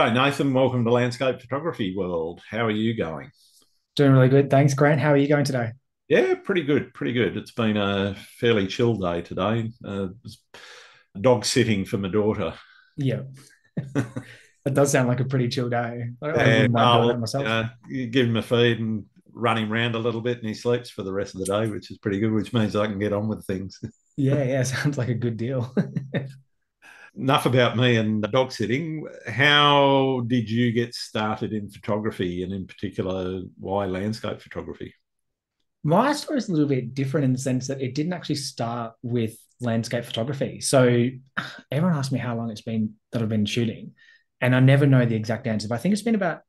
G'day, Nathan. Welcome to Landscape Photography World. How are you going? Doing really good. Thanks, Grant. How are you going today? Yeah, pretty good, pretty good. It's been a fairly chill day today. Uh, dog sitting for my daughter. Yeah. That does sound like a pretty chill day. I, I Yeah, wouldn't mind doing that you myself. you give him a feed and run him around a little bit, and he sleeps for the rest of the day, which is pretty good. Which means I can get on with things. Yeah, yeah, sounds like a good deal. Enough about me and the dog sitting. How did you get started in photography, and in particular, why landscape photography? My story is a little bit different in the sense that it didn't actually start with landscape photography. So everyone asks me how long it's been that I've been shooting, and I never know the exact answer. But I think it's been about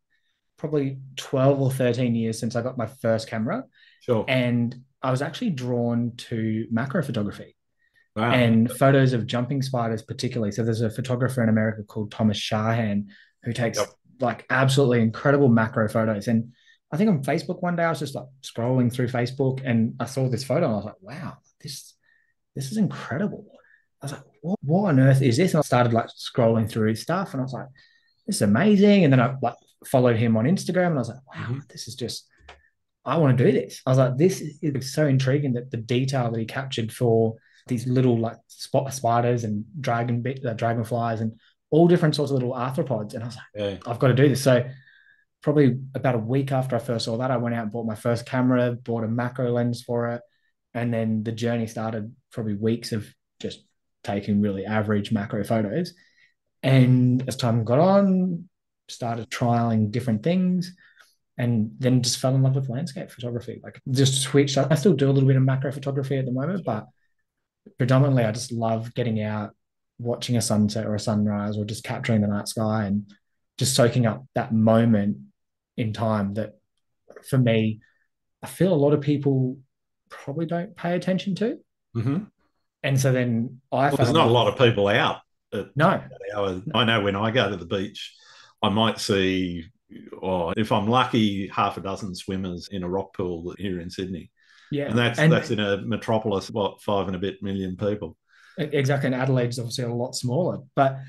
probably 12 or 13 years since I got my first camera. Sure. And I was actually drawn to macro photography. Wow. and photos of jumping spiders particularly so there's a photographer in america called thomas shahan who takes Yep. like absolutely incredible macro photos and i think on facebook one day i was just like scrolling through facebook and i saw this photo and i was like wow this this is incredible i was like what, what on earth is this and i started like scrolling through stuff and i was like this is amazing and then i like followed him on instagram and i was like wow Mhm. this is just I want to do this. I was like, this is so intriguing that the detail that he captured for these little like spot spiders and dragon bit uh, dragonflies and all different sorts of little arthropods. And I was like, Yeah. I've got to do this. So probably about a week after I first saw that, I went out and bought my first camera, bought a macro lens for it, and then the journey started. Probably weeks of just taking really average macro photos. And as time got on, started trialing different things and then just fell in love with landscape photography. Like just switched. I still do a little bit of macro photography at the moment, but predominantly I just love getting out, watching a sunset or a sunrise, or just capturing the night sky and just soaking up that moment in time that for me, I feel a lot of people probably don't pay attention to. hmm And so then I Well, there's not a lot of people out no, hour. I know when I go to the beach, I might see, or if I'm lucky, half a dozen swimmers in a rock pool here in Sydney, yeah. and that's And that's in a metropolis, what five and a bit million people. exactly. And Adelaide's obviously a lot smaller, but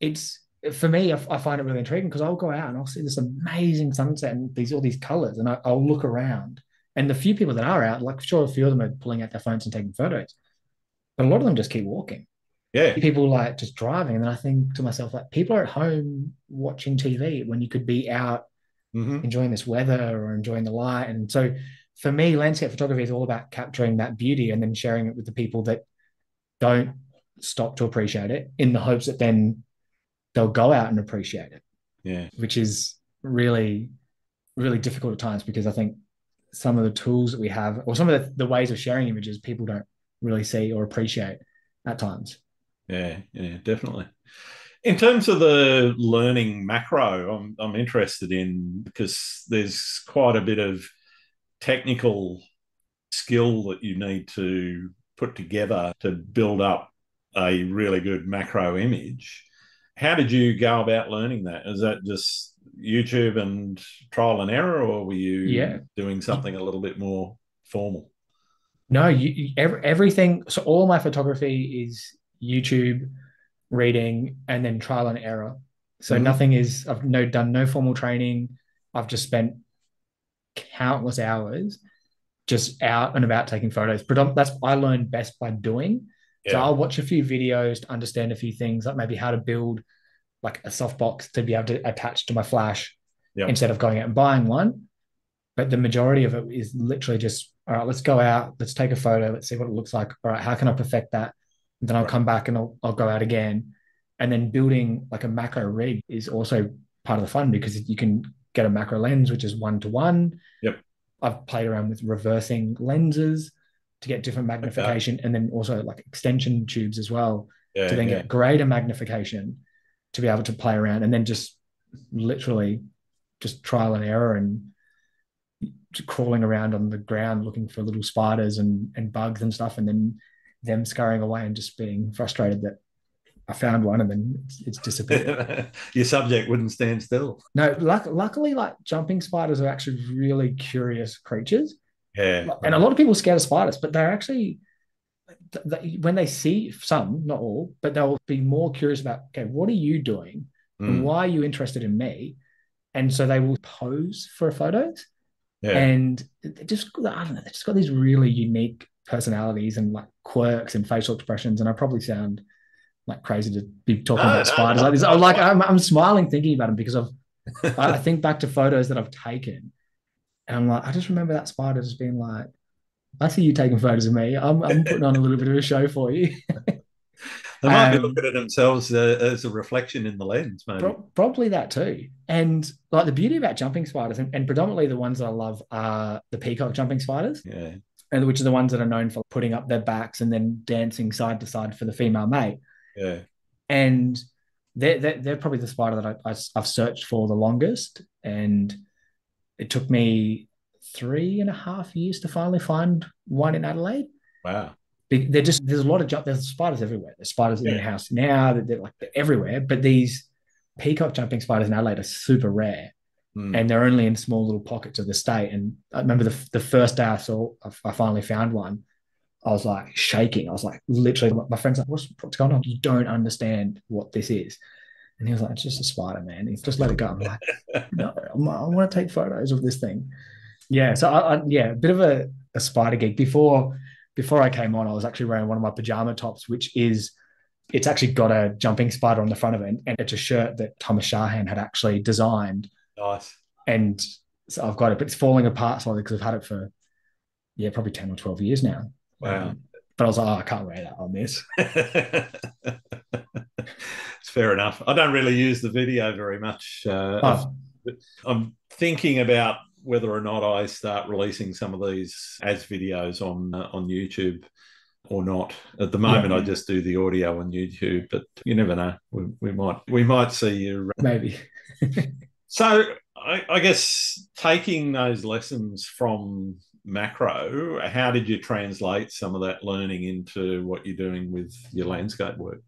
it's for me, I, I find it really intriguing because I'll go out and I'll see this amazing sunset and these all these colors, and I, I'll look around. And the few people that are out, like sure, a few of them are pulling out their phones and taking photos, but a lot of them just keep walking. Yeah, People like just driving, and then I think to myself, like people are at home watching TV when you could be out hmm enjoying this weather or enjoying the light. And so for me, landscape photography is all about capturing that beauty and then sharing it with the people that don't stop to appreciate it in the hopes that then they'll go out and appreciate it, yeah, which is really, really difficult at times because I think some of the tools that we have or some of the, the ways of sharing images people don't really see or appreciate at times. yeah, yeah, definitely. In terms of the learning macro, I'm I'm interested in because there's quite a bit of technical skill that you need to put together to build up a really good macro image. How did you go about learning that? Is that just YouTube and trial and error, or were Yeah. you doing something a little bit more formal? No, you, you- every, everything. So all my photography is YouTube, reading, and then trial and error. So Mhm. nothing is. I've no done no formal training. I've just spent countless hours just out and about taking photos. Predom- that's I learn best by doing. So I'll watch a few videos to understand a few things, like maybe how to build like a softbox to be able to attach to my flash Yep. instead of going out and buying one. But the majority of it is literally just, all right, let's go out, let's take a photo, let's see what it looks like. All right, how can I perfect that? And then I'll Right. come back and I'll, I'll go out again. And then building like a macro rig is also part of the fun because you can get a macro lens, which is one to one. Yep. I've played around with reversing lenses to get different magnification and then also like extension tubes as well Yeah, to then yeah. get greater magnification to be able to play around and then just literally just trial and error and crawling around on the ground looking for little spiders and, and bugs and stuff and then them scurrying away and just being frustrated that I found one and then it's, it's disappeared. Your subject wouldn't stand still. no, luck, luckily, like jumping spiders are actually really curious creatures. Yeah. And a lot of people are scared of spiders, but they're actually, when they see some, not all, but they'll be more curious about, okay, what are you doing And mm. why are you interested in me? And so they will pose for photos. Yeah. And they just I don't know, they just got these really unique personalities and like quirks and facial expressions. And I probably sound like crazy to be talking No, about no, spiders no, like this. I'm like. I'm, I'm smiling thinking about them because of I, think back to photos that I've taken, and I'm like, I just remember that spider just being like, I see you taking photos of me. I'm, I'm putting on a little bit of a show for you. They might be Um, looking at themselves uh, as a reflection in the lens, maybe. Pro- probably that too. And like the beauty about jumping spiders, and, and predominantly the ones that I love are the peacock jumping spiders, Yeah. and which are the ones that are known for putting up their backs and then dancing side to side for the female mate. Yeah. and they're, they're, they're probably the spider that I, I, have searched for the longest. And it took me three and a half years to finally find one in Adelaide. Wow. They're just, there's a lot of, there's spiders everywhere. There's spiders in the house now, they're, they're like they're everywhere. But these peacock jumping spiders in Adelaide are super rare Mm. and they're only in small little pockets of the state. And I remember the, the first day I saw, I finally found one. I was like shaking. I was like, literally, my friend's like, what's, what's going on? You don't understand what this is. And he was like, it's just a spider, man. He's just let it go. I'm like, no, I'm, I want to take photos of this thing. Yeah. So, I, I, yeah, a bit of a, a spider geek. Before, before I came on, I was actually wearing one of my pajama tops, which is, it's actually got a jumping spider on the front of it. And it's a shirt that Thomas Shahan had actually designed Nice. and so I've got it, but it's falling apart slowly because I've had it for yeah, probably 10 or 12 years now. Wow. Um, but I was like, oh, I can't wear that on this. it's fair enough. I don't really use the video very much. Uh, Oh, I'm thinking about whether or not I start releasing some of these as videos on uh, on YouTube or not. At the moment, Yeah. I just do the audio on YouTube, but you never know. We, we might we might see you. maybe. So I, I guess taking those lessons from macro, how did you translate some of that learning into what you're doing with your landscape work?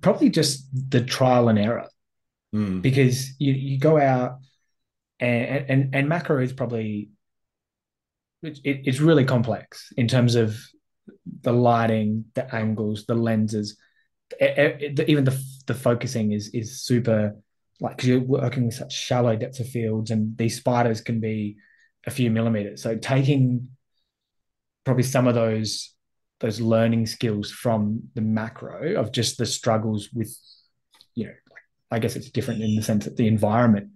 Probably just the trial and error. Mm, because you, you go out and, and, and macro is probably, it, it- it's really complex in terms of the lighting, the angles, the lenses, even the, the focusing is, is super like because you're working with such shallow depths of fields and these spiders can be a few millimeters. So taking probably some of those those learning skills from the macro of just the struggles with you know i guess it's different in the sense that the environment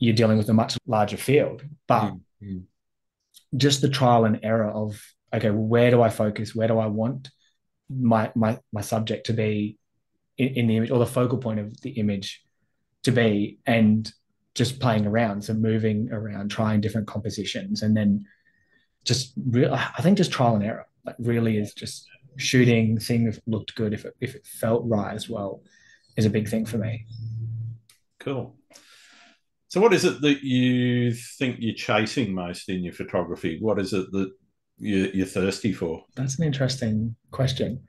you're dealing with a much larger field. But mm, mm. just the trial and error of okay well, where do i focus? Where do i want my my my subject to be in, in the image or the focal point of the image to be? And just playing around so moving around trying different compositions and then just real i think just trial and error like really is just shooting seeing if it looked good if it, if it felt right as well is a big thing for me Cool. So, what is it that you think you're chasing most in your photography? What is it that you, you're thirsty for? That's an interesting question.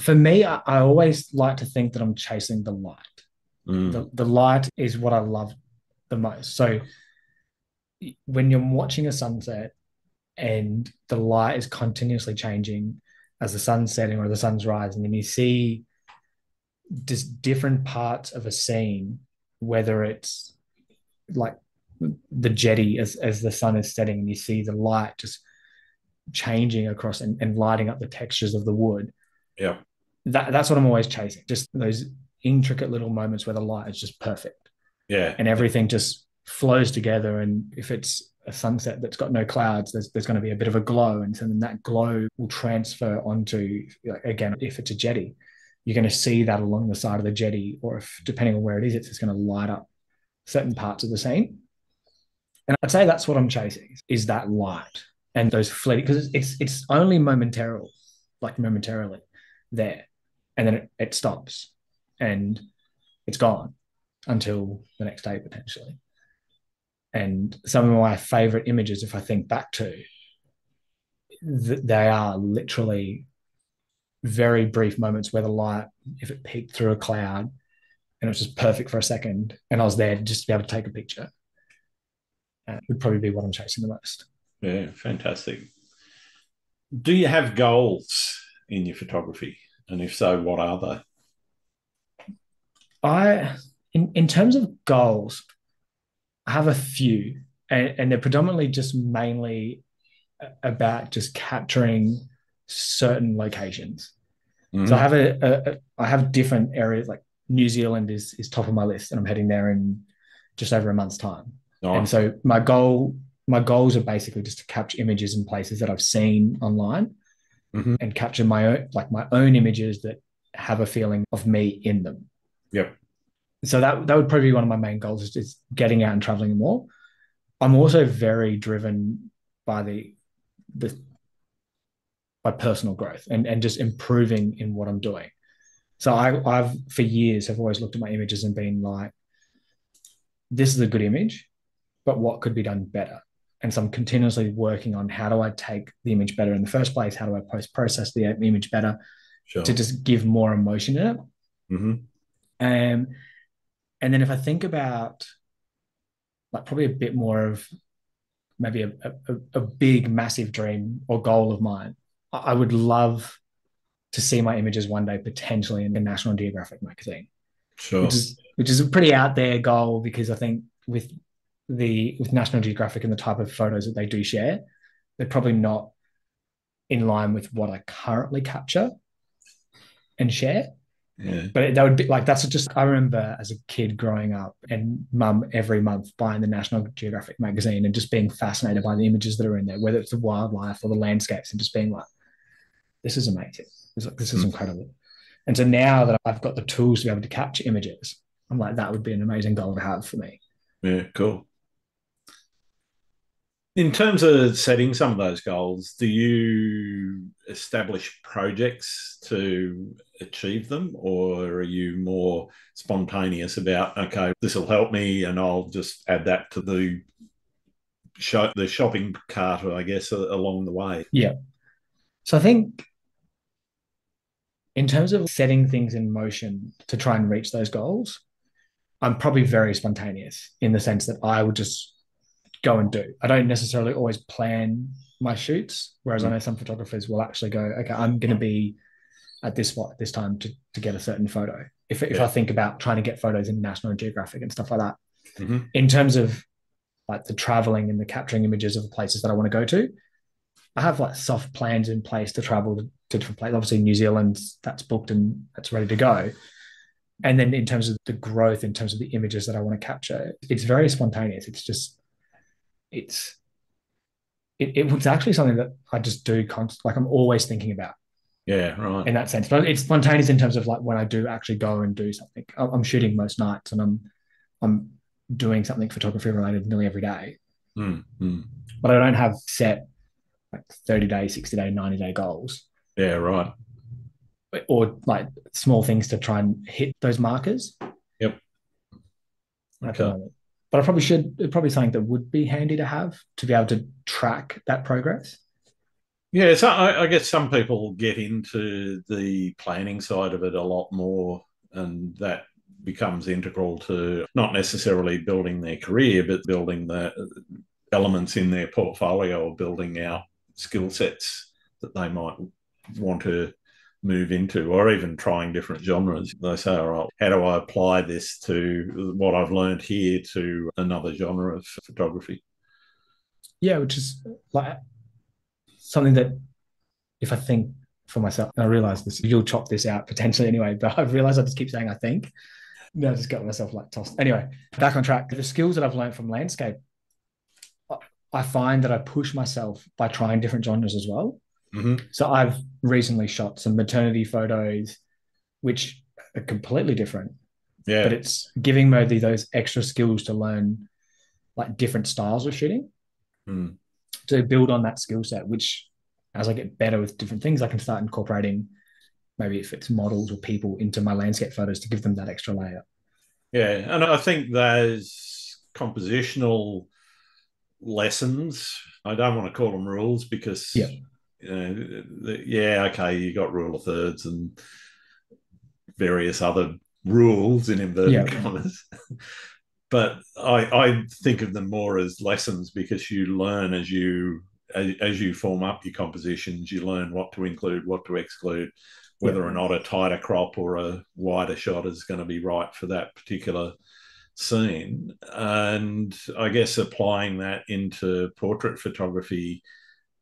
For me, I, I always like to think that I'm chasing the light. Mm, The, the light is what I love the most. So when you're watching a sunset and the light is continuously changing as the sun's setting or the sun's rising, and you see just different parts of a scene, whether it's like the jetty as, as the sun is setting, and you see the light just changing across and, and lighting up the textures of the wood. yeah. That, that's what I'm always chasing. Just those intricate little moments where the light is just perfect Yeah. and everything just flows together. And if it's a sunset that's got no clouds, there's, there's going to be a bit of a glow. And so then that glow will transfer onto, again, if it's a jetty, you're going to see that along the side of the jetty, or if depending on where it is, it's just going to light up certain parts of the scene. And I'd say that's what I'm chasing is that light and those fleeting because it's it's only momentarily, like momentarily there, and then it, it stops and it's gone until the next day potentially. And some of my favorite images, if I think back to, th- they are literally very brief moments where the light, if it peeked through a cloud, and it was just perfect for a second, and I was there just to be able to take a picture. Uh, would probably be what I'm chasing the most. Yeah. Fantastic. Do you have goals in your photography? And if so, what are they? I, in, in terms of goals, I have a few, and, and they're predominantly just mainly about just capturing certain locations. Mm-hmm. So I have a, a, a I have different areas like New Zealand is is top of my list, and I'm heading there in just over a month's time. And so my goal my goals are basically just to capture images and places that I've seen online mm-hmm. and capture my own like my own images that have a feeling of me in them. Yep. So that that would probably be one of my main goals is getting out and traveling more. I'm also very driven by the the by personal growth and, and just improving in what I'm doing. So I, I've for years have always looked at my images and been like, this is a good image, but what could be done better? And so I'm continuously working on how do I take the image better in the first place? How do I post process the image better sure. to just give more emotion in it? Mm-hmm. Um, and then if I think about like probably a bit more of maybe a, a, a big, massive dream or goal of mine, I would love to see my images one day potentially in the National Geographic magazine. Sure. Which is which is a pretty out there goal because I think with the with National Geographic and the type of photos that they do share, they're probably not in line with what I currently capture and share. Yeah. But that would be like that's just I remember as a kid growing up and mum every month buying the National Geographic magazine and just being fascinated by the images that are in there, whether it's the wildlife or the landscapes, and just being like, this is amazing. This, this is mm. incredible. And so now that I've got the tools to be able to capture images, I'm like, that would be an amazing goal to have for me. Yeah, cool. In terms of setting some of those goals, do you establish projects to achieve them, or are you more spontaneous about, okay, this will help me, and I'll just add that to the show, the shopping cart, I guess, along the way? Yeah. So I think in terms of setting things in motion to try and reach those goals, I'm probably very spontaneous in the sense that I would just go and do. I don't necessarily always plan my shoots, whereas mm. I know some photographers will actually go, okay, I'm going to be at this at this time to, to get a certain photo. If, if yeah. I think about trying to get photos in National Geographic and stuff like that, mm-hmm. in terms of like the traveling and the capturing images of the places that I want to go to, I have like soft plans in place to travel to, to different places. Obviously, New Zealand, that's booked and that's ready to go. And then in terms of the growth, in terms of the images that I want to capture, it's very spontaneous. It's just, it's, it, it was actually something that I just do constantly. Like I'm always thinking about. Yeah, right. In that sense, but it's spontaneous in terms of like when I do actually go and do something. I'm shooting most nights, and I'm I'm doing something photography related nearly every day. Mm, mm. But I don't have set like 30 day, 60 day, 90 day goals. Yeah, right. Or like small things to try and hit those markers. Yep. Okay. But I probably should, probably something that would be handy to have to be able to track that progress. Yeah, so I, I guess some people get into the planning side of it a lot more, and that becomes integral to not necessarily building their career, but building the elements in their portfolio or building out skill sets that they might want to move into, or even trying different genres. They say, all right, how do I apply this to what I've learned here to another genre of photography? Yeah, which is like something that if I think for myself, I realize this, you'll chop this out potentially anyway, but I've realized I just keep saying I think. No, I just got myself like tossed. Anyway, back on track. The skills that I've learned from landscape I find that I push myself by trying different genres as well. Mm-hmm. So I've recently shot some maternity photos, which are completely different. Yeah. But it's giving me those extra skills to learn like different styles of shooting mm. To build on that skill set, which as I get better with different things, I can start incorporating maybe if it's models or people into my landscape photos to give them that extra layer. Yeah. And I think there's compositional lessons. I don't want to call them rules because, yeah, you know, yeah, okay, you got rule of thirds and various other rules in inverted yeah. commas. But I, I think of them more as lessons because you learn as you as, as you form up your compositions. You learn what to include, what to exclude, whether or not a tighter crop or a wider shot is going to be right for that particular scene. And I guess applying that into portrait photography,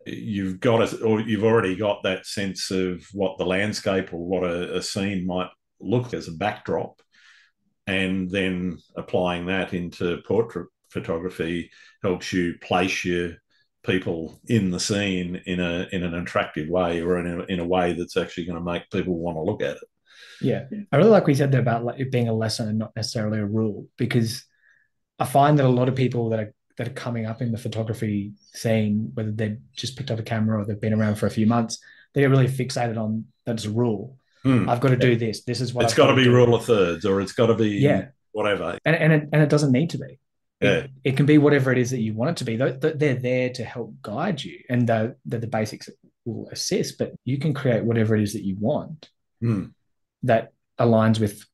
you've got a, or you've already got that sense of what the landscape or what a, a scene might look as a backdrop. And then applying that into portrait photography helps you place your people in the scene in a in an attractive way or in a, in a way that's actually going to make people want to look at it. Yeah, I really like what you said there about it being a lesson and not necessarily a rule because I find that a lot of people that are that are coming up in the photography scene, whether they've just picked up a camera or they've been around for a few months, they get really fixated on that a rule. Mm. I've got to do this. This is what it's got, got to be do. rule of thirds, or it's got to be yeah whatever. And and it, and it doesn't need to be. Yeah. It, it, can be whatever it is that you want it to be. They're there to help guide you, and the the, the basics will assist. But you can create whatever it is that you want. Mm that aligns with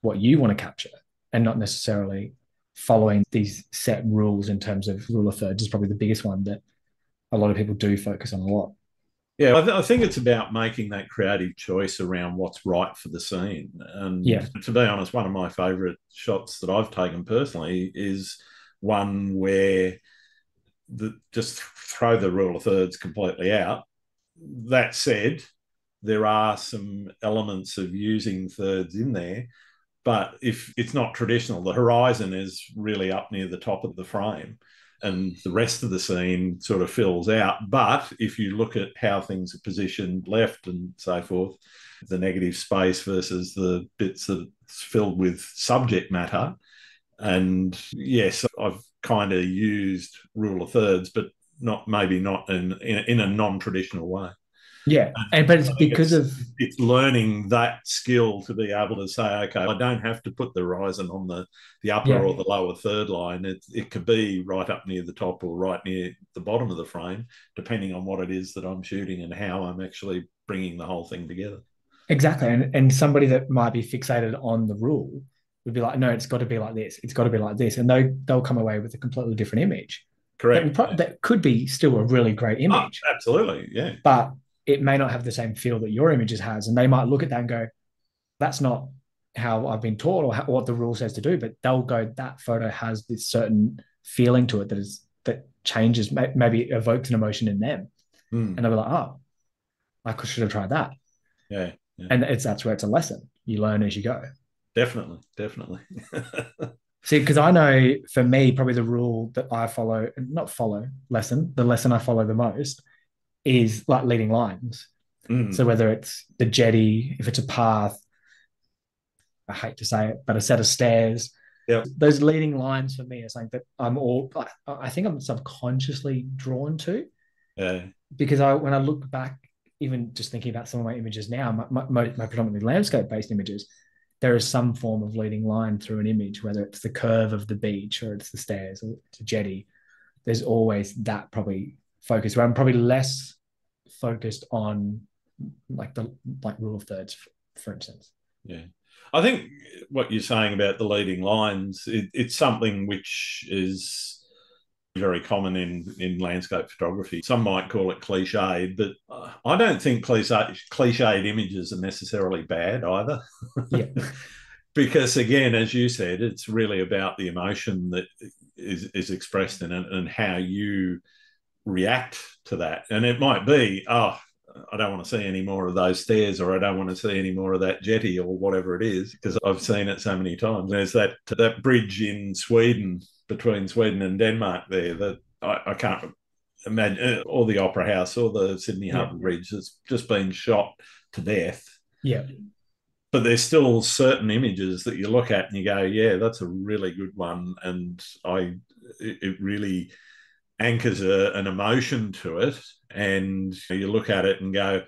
what you want to capture and not necessarily following these set rules in terms of rule of thirds is probably the biggest one that a lot of people do focus on a lot. Yeah, I, th- I, think it's about making that creative choice around what's right for the scene. And yeah. to be honest, one of my favourite shots that I've taken personally is one where the, just throw the rule of thirds completely out. That said, there are some elements of using thirds in there. But if it's not traditional, the horizon is really up near the top of the frame and the rest of the scene sort of fills out. But if you look at how things are positioned left and so forth, the negative space versus the bits that's filled with subject matter. And yes, I've kind of used rule of thirds, but not maybe not in, in, in a non traditional way. Yeah, uh, and but it's because it's, of it's learning that skill to be able to say, okay, I don't have to put the horizon on the the upper yeah. or the lower third line. It it could be right up near the top or right near the bottom of the frame, depending on what it is that I'm shooting and how I'm actually bringing the whole thing together. Exactly, and and somebody that might be fixated on the rule would be like, no, it's got to be like this. It's got to be like this, and they they'll come away with a completely different image. Correct. That, pro- that could be still a really great oh, image. Oh, absolutely, yeah. But it may not have the same feel that your images has. And they might look at that and go, that's not how I've been taught or how, what the rule says to do. But they'll go, that photo has this certain feeling to it that is that changes, maybe evokes an emotion in them. Mm. And they'll be like, oh, I should have tried that. Yeah, yeah. And it's that's where it's a lesson. You learn as you go. Definitely, definitely. See, because I know for me, probably the rule that I follow, not follow, lesson, the lesson I follow the most is like leading lines. Mm. So whether it's the jetty, if it's a path, I hate to say it, but a set of stairs. Yeah. Those leading lines for me are something that I'm all I think I'm subconsciously drawn to. Yeah. Because I when I look back, even just thinking about some of my images now, my, my, my predominantly landscape-based images, there is some form of leading line through an image, whether it's the curve of the beach or it's the stairs or it's a jetty. There's always that probably focus where I'm probably less focused on like the like rule of thirds, for instance. Yeah. I think what you're saying about the leading lines, it, it's something which is very common in, in landscape photography. Some might call it cliched, but uh, I don't think cliche, cliched images are necessarily bad either. Yeah. because again, as you said, it's really about the emotion that is, is expressed in it and how you react to that. And it might be, oh, I don't want to see any more of those stairs, or I don't want to see any more of that jetty, or whatever it is, because I've seen it so many times. There's that that bridge in Sweden between Sweden and Denmark there that I, I can't imagine, uh, or the Opera House, or the Sydney yeah. Harbour Bridge that's just been shot to death. Yeah. But there's still certain images that you look at and you go, yeah, that's a really good one, and I it, it really anchors a, an emotion to it, and you look at it and go,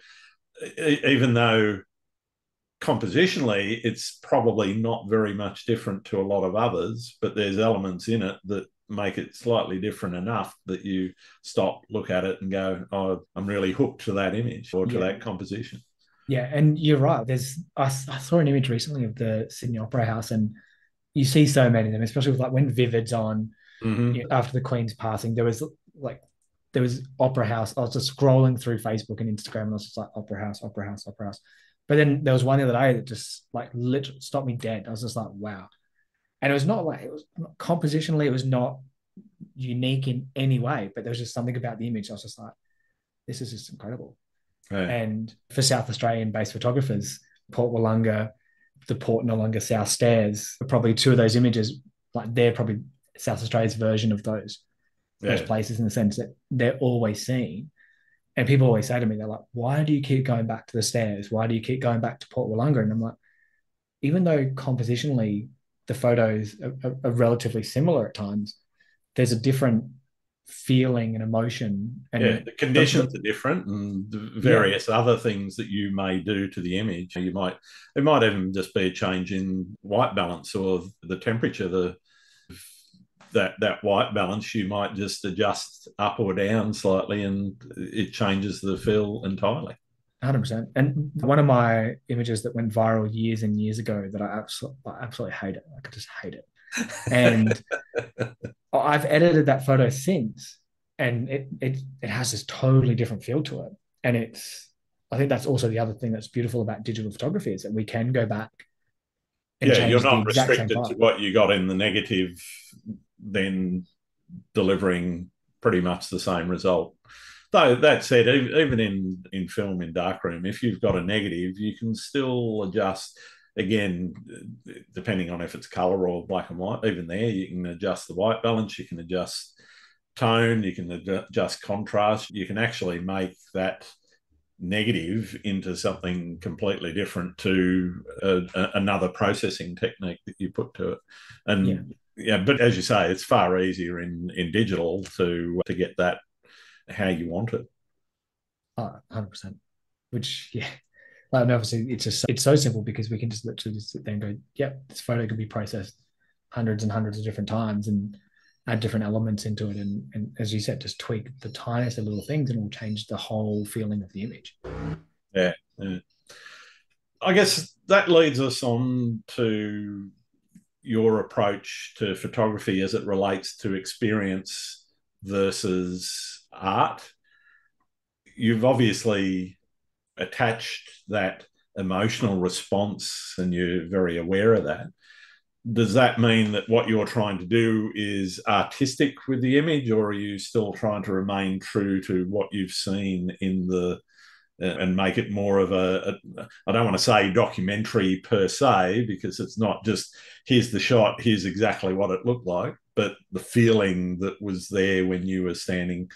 even though compositionally it's probably not very much different to a lot of others, but there's elements in it that make it slightly different enough that you stop, look at it, and go, "Oh, I'm really hooked to that image or to yeah. that composition." Yeah, and you're right. There's I, I, saw an image recently of the Sydney Opera House, and you see so many of them, especially with like when Vivid's on mm-hmm. you know, after the Queen's passing. There was like there was Opera House. I was just scrolling through Facebook and Instagram, and I was just like Opera House, Opera House, Opera House. But then there was one the other day that just like literally stopped me dead. I was just like, wow. And it was not like it was compositionally, it was not unique in any way, but there was just something about the image. I was just like, this is just incredible. Right. And for South Australian based photographers, Port Willunga, the Port Noarlunga South Stairs are probably two of those images. Like they're probably South Australia's version of those yeah. those places in the sense that they're always seen. And people always say to me, they're like, why do you keep going back to the stairs? Why do you keep going back to Port Willunga? And I'm like, even though compositionally the photos are, are, are relatively similar at times, there's a different feeling and emotion. And yeah, the conditions are different, and various yeah. other things that you may do to the image. You might it might even just be a change in white balance or the temperature. The that that white balance you might just adjust up or down slightly, and it changes the feel entirely. 100%. And one of my images that went viral years and years ago that I absolutely, I absolutely hate it. I could just hate it. And I've edited that photo since, and it, it it has this totally different feel to it. And it's I think that's also the other thing that's beautiful about digital photography is that we can go back. yeah, you're not restricted to what you got in the negative, then delivering pretty much the same result. Though that said, even in in film in darkroom, if you've got a negative, you can still adjust again, depending on if it's color or black and white, even there, you can adjust the white balance, you can adjust tone, you can adjust contrast, you can actually make that negative into something completely different to a, a, another processing technique that you put to it. And yeah. Yeah, but as you say, it's far easier in in digital to uh, to get that how you want it. Oh, 100%. Which, yeah, like, obviously, it's just it's so simple because we can just literally just sit there and go, yep, this photo could be processed hundreds and hundreds of different times and add different elements into it. And, and as you said, just tweak the tiniest of little things and it will change the whole feeling of the image. Yeah. yeah. I guess that leads us on to your approach to photography as it relates to experience versus art. You've obviously attached that emotional response and you're very aware of that does that mean that what you're trying to do is artistic with the image or are you still trying to remain true to what you've seen in the and make it more of a, a I don't want to say documentary per se because it's not just here's the shot here's exactly what it looked like but the feeling that was there when you were standing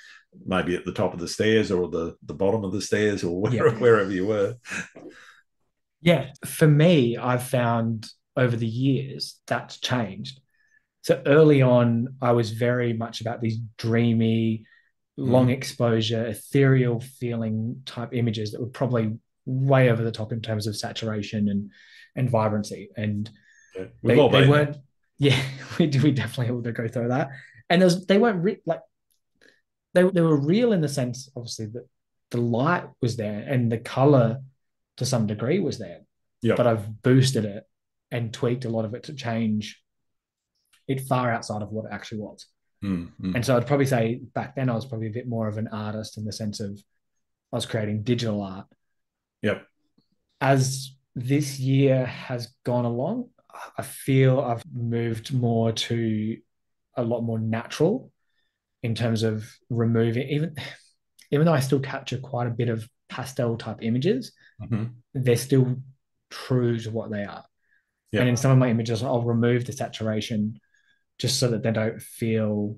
maybe at the top of the stairs or the, the bottom of the stairs or where, yeah. wherever you were. Yeah. For me, I've found over the years that's changed. So early on, I was very much about these dreamy, long mm. exposure, ethereal feeling type images that were probably way over the top in terms of saturation and and vibrancy. And yeah, they, they weren't. Yeah, we we definitely all go through that. And there's they weren't re- like they, they were real in the sense, obviously, that the light was there and the color to some degree was there. Yeah. But I've boosted it and tweaked a lot of it to change it far outside of what it actually was. Mm, mm. And so I'd probably say back then I was probably a bit more of an artist in the sense of I was creating digital art. Yep. As this year has gone along, I feel I've moved more to a lot more natural in terms of removing even even though I still capture quite a bit of pastel type images, mm-hmm. they're still true to what they are. Yeah. And in some of my images, I'll remove the saturation just so that they don't feel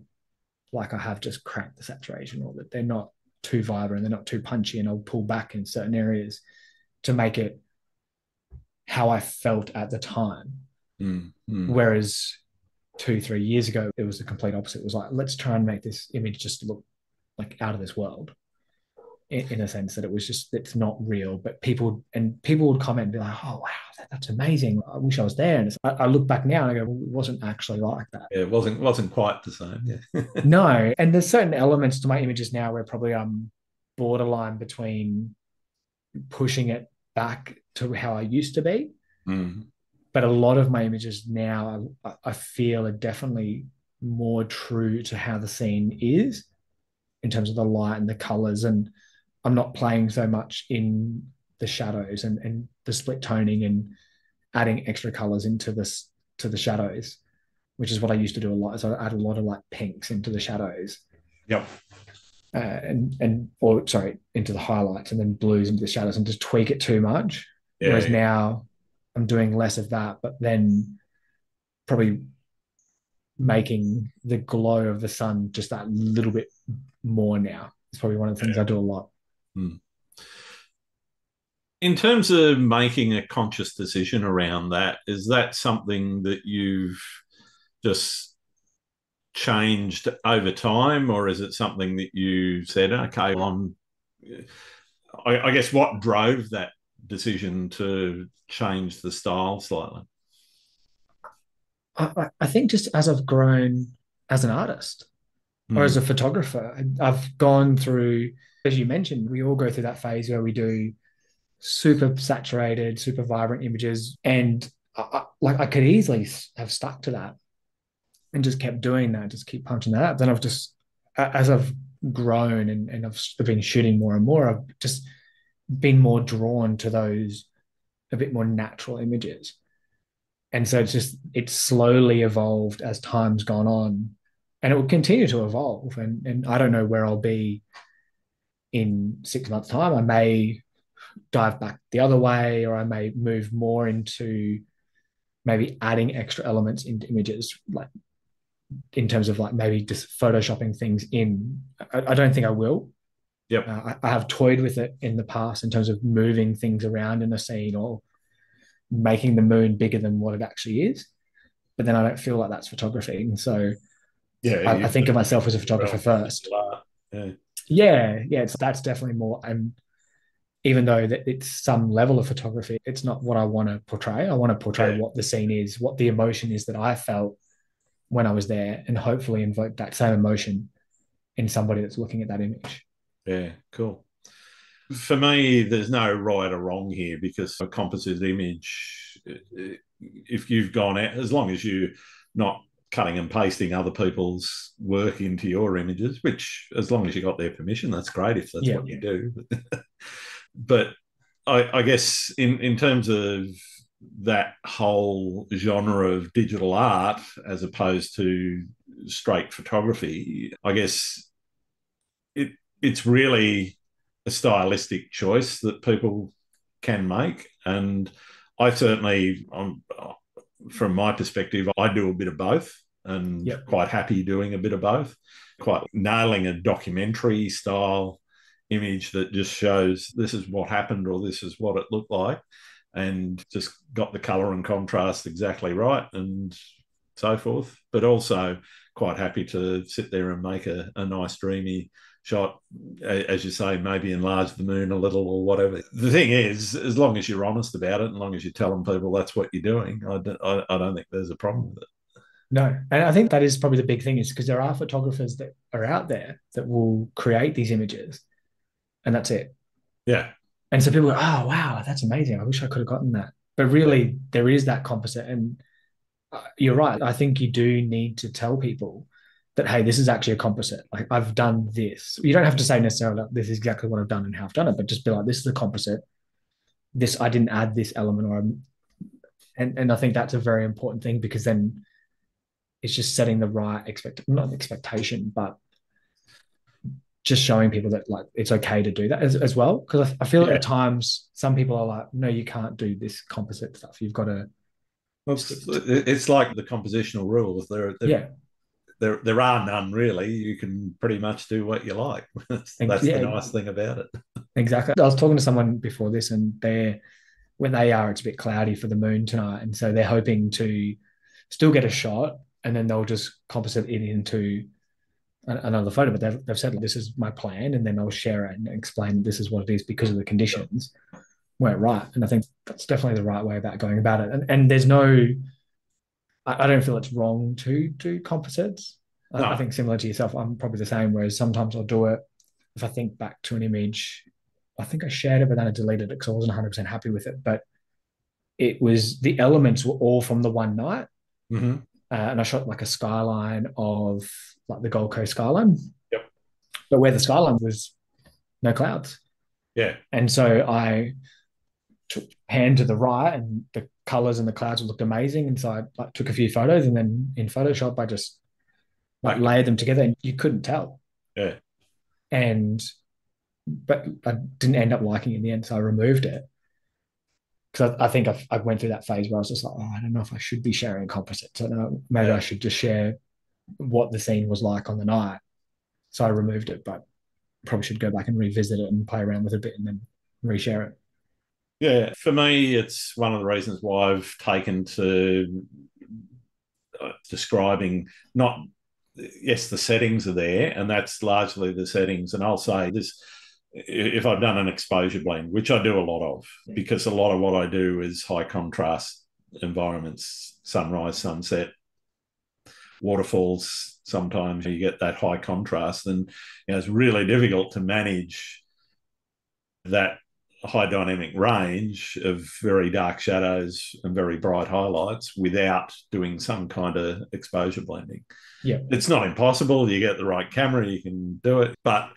like I have just cracked the saturation or that they're not too vibrant, they're not too punchy, and I'll pull back in certain areas to make it how I felt at the time. Mm-hmm. Whereas two, three years ago, it was the complete opposite. It was like, let's try and make this image just look like out of this world in, in a sense that it was just, it's not real. But people, and people would comment and be like, oh, wow, that, that's amazing. I wish I was there. And I, I, look back now and I go, well, it wasn't actually like that. Yeah, it wasn't, wasn't quite the same. Yeah. no. And there's certain elements to my images now where probably I'm borderline between pushing it back to how I used to be. Mm but a lot of my images now I, I feel are definitely more true to how the scene is in terms of the light and the colors and i'm not playing so much in the shadows and, and the split toning and adding extra colors into this to the shadows, which is what I used to do a lot. So I add a lot of like pinks into the shadows. Yep. Uh, and and or sorry, into the highlights and then blues into the shadows and just tweak it too much. Yeah, Whereas yeah. now I'm doing less of that, but then probably making the glow of the sun just that little bit more now. It's probably one of the things Yeah. I do a lot. In terms of making a conscious decision around that, is that something that you've just changed over time, or is it something that you said, okay, well, I'm, I, I guess what drove that decision to change the style slightly? I, I- think just as I've grown as an artist or Mm. as a photographer, I've gone through, as you mentioned, we all go through that phase where we do super saturated, super vibrant images, and I, I, like I could easily have stuck to that and just kept doing that, just keep punching that up. Then I've just, as I've grown and, and I've been shooting more and more, I've just been more drawn to those a bit more natural images. And so it's just, it's slowly evolved as time's gone on and it will continue to evolve. And, and I don't know where I'll be in six months' time. I may dive back the other way, or I may move more into maybe adding extra elements into images, like in terms of like maybe just photoshopping things in. I, I don't think I will. Yep. Uh, I, I have toyed with it in the past in terms of moving things around in a scene or making the moon bigger than what it actually is. But then I don't feel like that's photography. And so Yeah, I, I think of myself as a photographer Well, first. Yeah. Yeah, yeah, it's that's definitely more. And even though that it's some level of photography, it's not what I want to portray. I want to portray Yeah. what the scene is, what the emotion is that I felt when I was there, and hopefully invoke that same emotion in somebody that's looking at that image. Yeah, cool. For me, there's no right or wrong here because a composite image, if you've gone out, as long as you're not cutting and pasting other people's work into your images, which as long as you got their permission, that's great if that's Yeah. what you do. but I, I guess in, in terms of that whole genre of digital art as opposed to straight photography, I guess it it's really a stylistic choice that people can make. And I certainly, um, from my perspective, I do a bit of both and Yep. quite happy doing a bit of both. Quite nailing a documentary style image that just shows this is what happened or this is what it looked like and just got the color and contrast exactly right and so forth. But also quite happy to sit there and make a, a nice dreamy shot, as you say, maybe enlarge the moon a little or whatever. The thing is, as long as you're honest about it, and long as you're telling people that's what you're doing, I don't, I, I don't think there's a problem with it. No, and I think that is probably the big thing is because there are photographers that are out there that will create these images, and that's it. Yeah, And so people go, oh, wow, that's amazing. I wish I could have gotten that. But really, there is that composite. And uh, you're right. I think you do need to tell people that, hey, this is actually a composite. Like, I've done this. You don't have to say necessarily, like, this is exactly what I've done and how I've done it, but just be like, this is a composite. This, I didn't add this element or, I'm, and, and I think that's a very important thing because then it's just setting the right expect, not expectation, but just showing people that like it's okay to do that as, as well. Because I, I feel Yeah. at times some people are like, no, you can't do this composite stuff. You've got to, Well, it's, it's like the compositional rules. There, there, yeah, there, there are none really. You can pretty much do what you like. that's Yeah. the nice thing about it. exactly. I was talking to someone before this, and they're where they are. It's a bit cloudy for the moon tonight, and so they're hoping to still get a shot, and then they'll just composite it into another photo. But they've, they've said this is my plan, and then I'll share it and explain this is what it is because of the conditions. Went right, and I think that's definitely the right way about going about it. And and there's no, I, I don't feel it's wrong to do composites. I, No. I think similar to yourself, I'm probably the same. Whereas sometimes I'll do it if I think back to an image. I think I shared it, but then I deleted it because I wasn't 100 percent happy with it. But it was the elements were all from the one night, Mhm. uh, and I shot like a skyline of like the Gold Coast skyline. Yep. But where the skyline was no clouds. Yeah, And so I took hand to the right and the colors and the clouds looked amazing. And so I like, took a few photos and then in Photoshop, I just like layered them together and you couldn't tell. Yeah. And, but I didn't end up liking it in the end. So I removed it. Because I, I, think I, I went through that phase where I was just like, oh, I don't know if I should be sharing composites. I know maybe yeah. I should just share what the scene was like on the night. So I removed it, but probably should go back and revisit it and play around with it a bit and then reshare it. Yeah, for me, it's one of the reasons why I've taken to uh, describing not yes, the settings are there, and that's largely the settings. And I'll say this if I've done an exposure blend, which I do a lot of, because a lot of what I do is high contrast environments, sunrise, sunset, waterfalls. Sometimes you get that high contrast, and you know, it's really difficult to manage that high dynamic range of very dark shadows and very bright highlights without doing some kind of exposure blending. Yeah. It's not impossible. You get the right camera, you can do it. But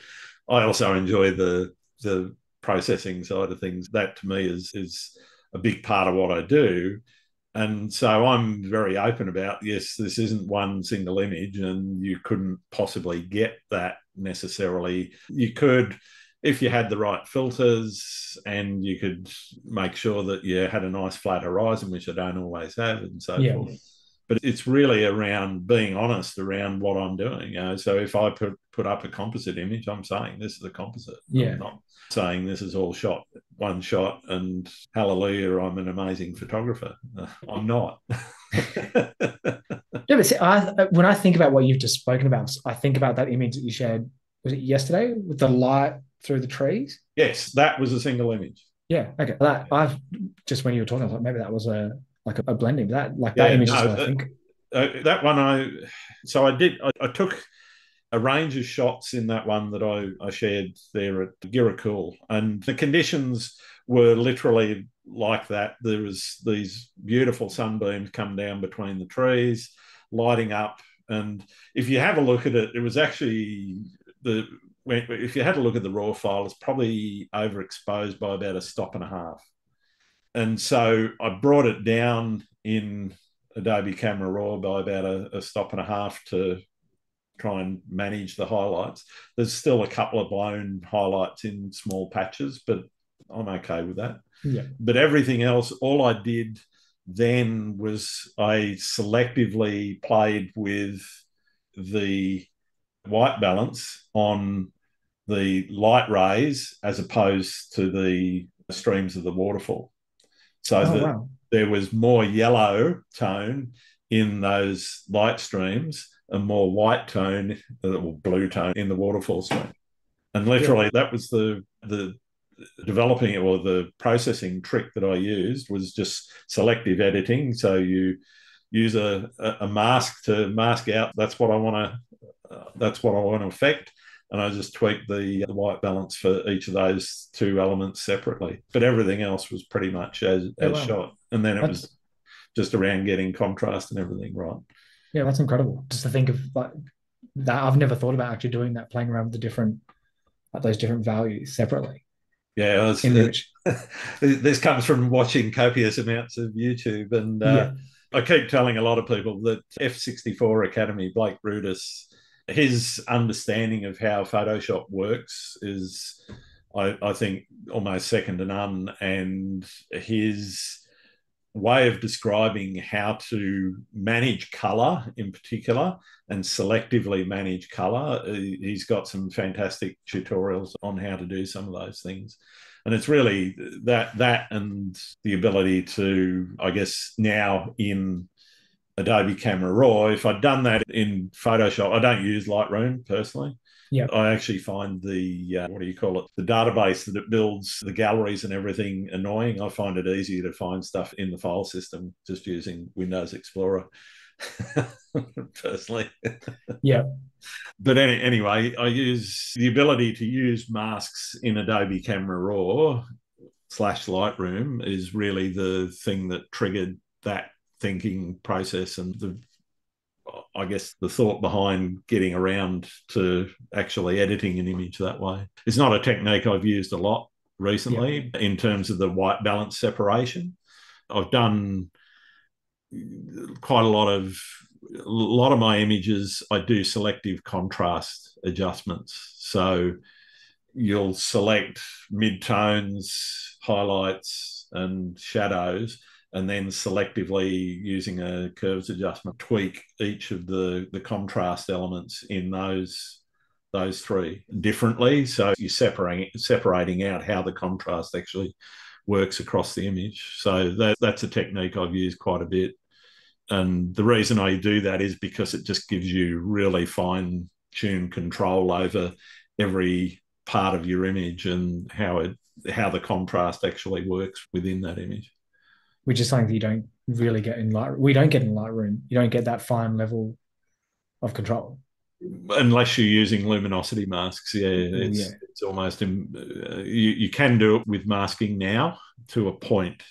I also enjoy the the processing side of things. That to me is is a big part of what I do. And so I'm very open about yes, this isn't one single image, and you couldn't possibly get that necessarily. You could if you had the right filters and you could make sure that you had a nice flat horizon, which I don't always have, and so yeah. forth. But it's really around being honest around what I'm doing. You know? So if I put put up a composite image, I'm saying this is a composite. Yeah. I'm not saying this is all shot one shot and hallelujah, I'm an amazing photographer. I'm not. yeah, but see, I, when I think about what you've just spoken about, I think about that image that you shared. Was it yesterday with the light through the trees? Yes, that was a single image. Yeah. Okay. That I've just when you were talking, I thought maybe that was a like a, a blending. That like that image. No, is what I think. Uh, that one, I so I did. I, I, took a range of shots in that one that I, I shared there at Giracool, and the conditions were literally like that. There was these beautiful sunbeams come down between the trees, lighting up. And if you have a look at it, it was actually the if you had a look at the raw file, it's probably overexposed by about a stop and a half. And so I brought it down in Adobe Camera Raw by about a, a stop and a half to try and manage the highlights. There's still a couple of blown highlights in small patches, but I'm okay with that. Yeah. But everything else, all I did then was I selectively played with the white balance on the light rays as opposed to the streams of the waterfall. So oh, that wow. there was more yellow tone in those light streams and more white tone uh, or blue tone in the waterfall stream. And literally yeah. that was the the developing or the processing trick that I used was just selective editing. So you use a, a mask to mask out. That's what I want to uh, that's what I want to affect. And I just tweaked the, the, white balance for each of those two elements separately. But everything else was pretty much as, oh, as wow. shot. And then it that's... was just around getting contrast and everything right. Yeah, that's incredible. Just to think of like that, I've never thought about actually doing that, playing around with the different, like those different values separately. Yeah, was, this comes from watching copious amounts of YouTube, and uh, yeah. I keep telling a lot of people that F64 Academy, Blake Rudis, his understanding of how Photoshop works is, I, I think, almost second to none. And his way of describing how to manage color in particular and selectively manage color. He's got some fantastic tutorials on how to do some of those things. And it's really that that and the ability to, I guess, now in Adobe Camera Raw. If I'd done that in Photoshop, I don't use Lightroom personally. Yeah, I actually find the uh, what do you call it? The database that it builds the galleries and everything annoying. I find it easier to find stuff in the file system just using Windows Explorer. personally, yeah. But any, anyway, I use the ability to use masks in Adobe Camera Raw slash Lightroom is really the thing that triggered that thinking process and the I guess the thought behind getting around to actually editing an image that way. It's not a technique I've used a lot recently in terms of the white balance separation. I've done quite a lot of a lot of my images I do selective contrast adjustments. So you'll select midtones, highlights, and shadows, and then selectively using a curves adjustment tweak each of the the contrast elements in those those three differently. So you're separating separating out how the contrast actually works across the image. So that, that's a technique I've used quite a bit. And the reason I do that is because it just gives you really fine tuned control over every part of your image and how it how the contrast actually works within that image. Which is something that you don't really get in light. We don't get in Lightroom. You don't get that fine level of control unless you're using luminosity masks yeah it's, yeah. it's almost in, uh, you, you can do it with masking now to a point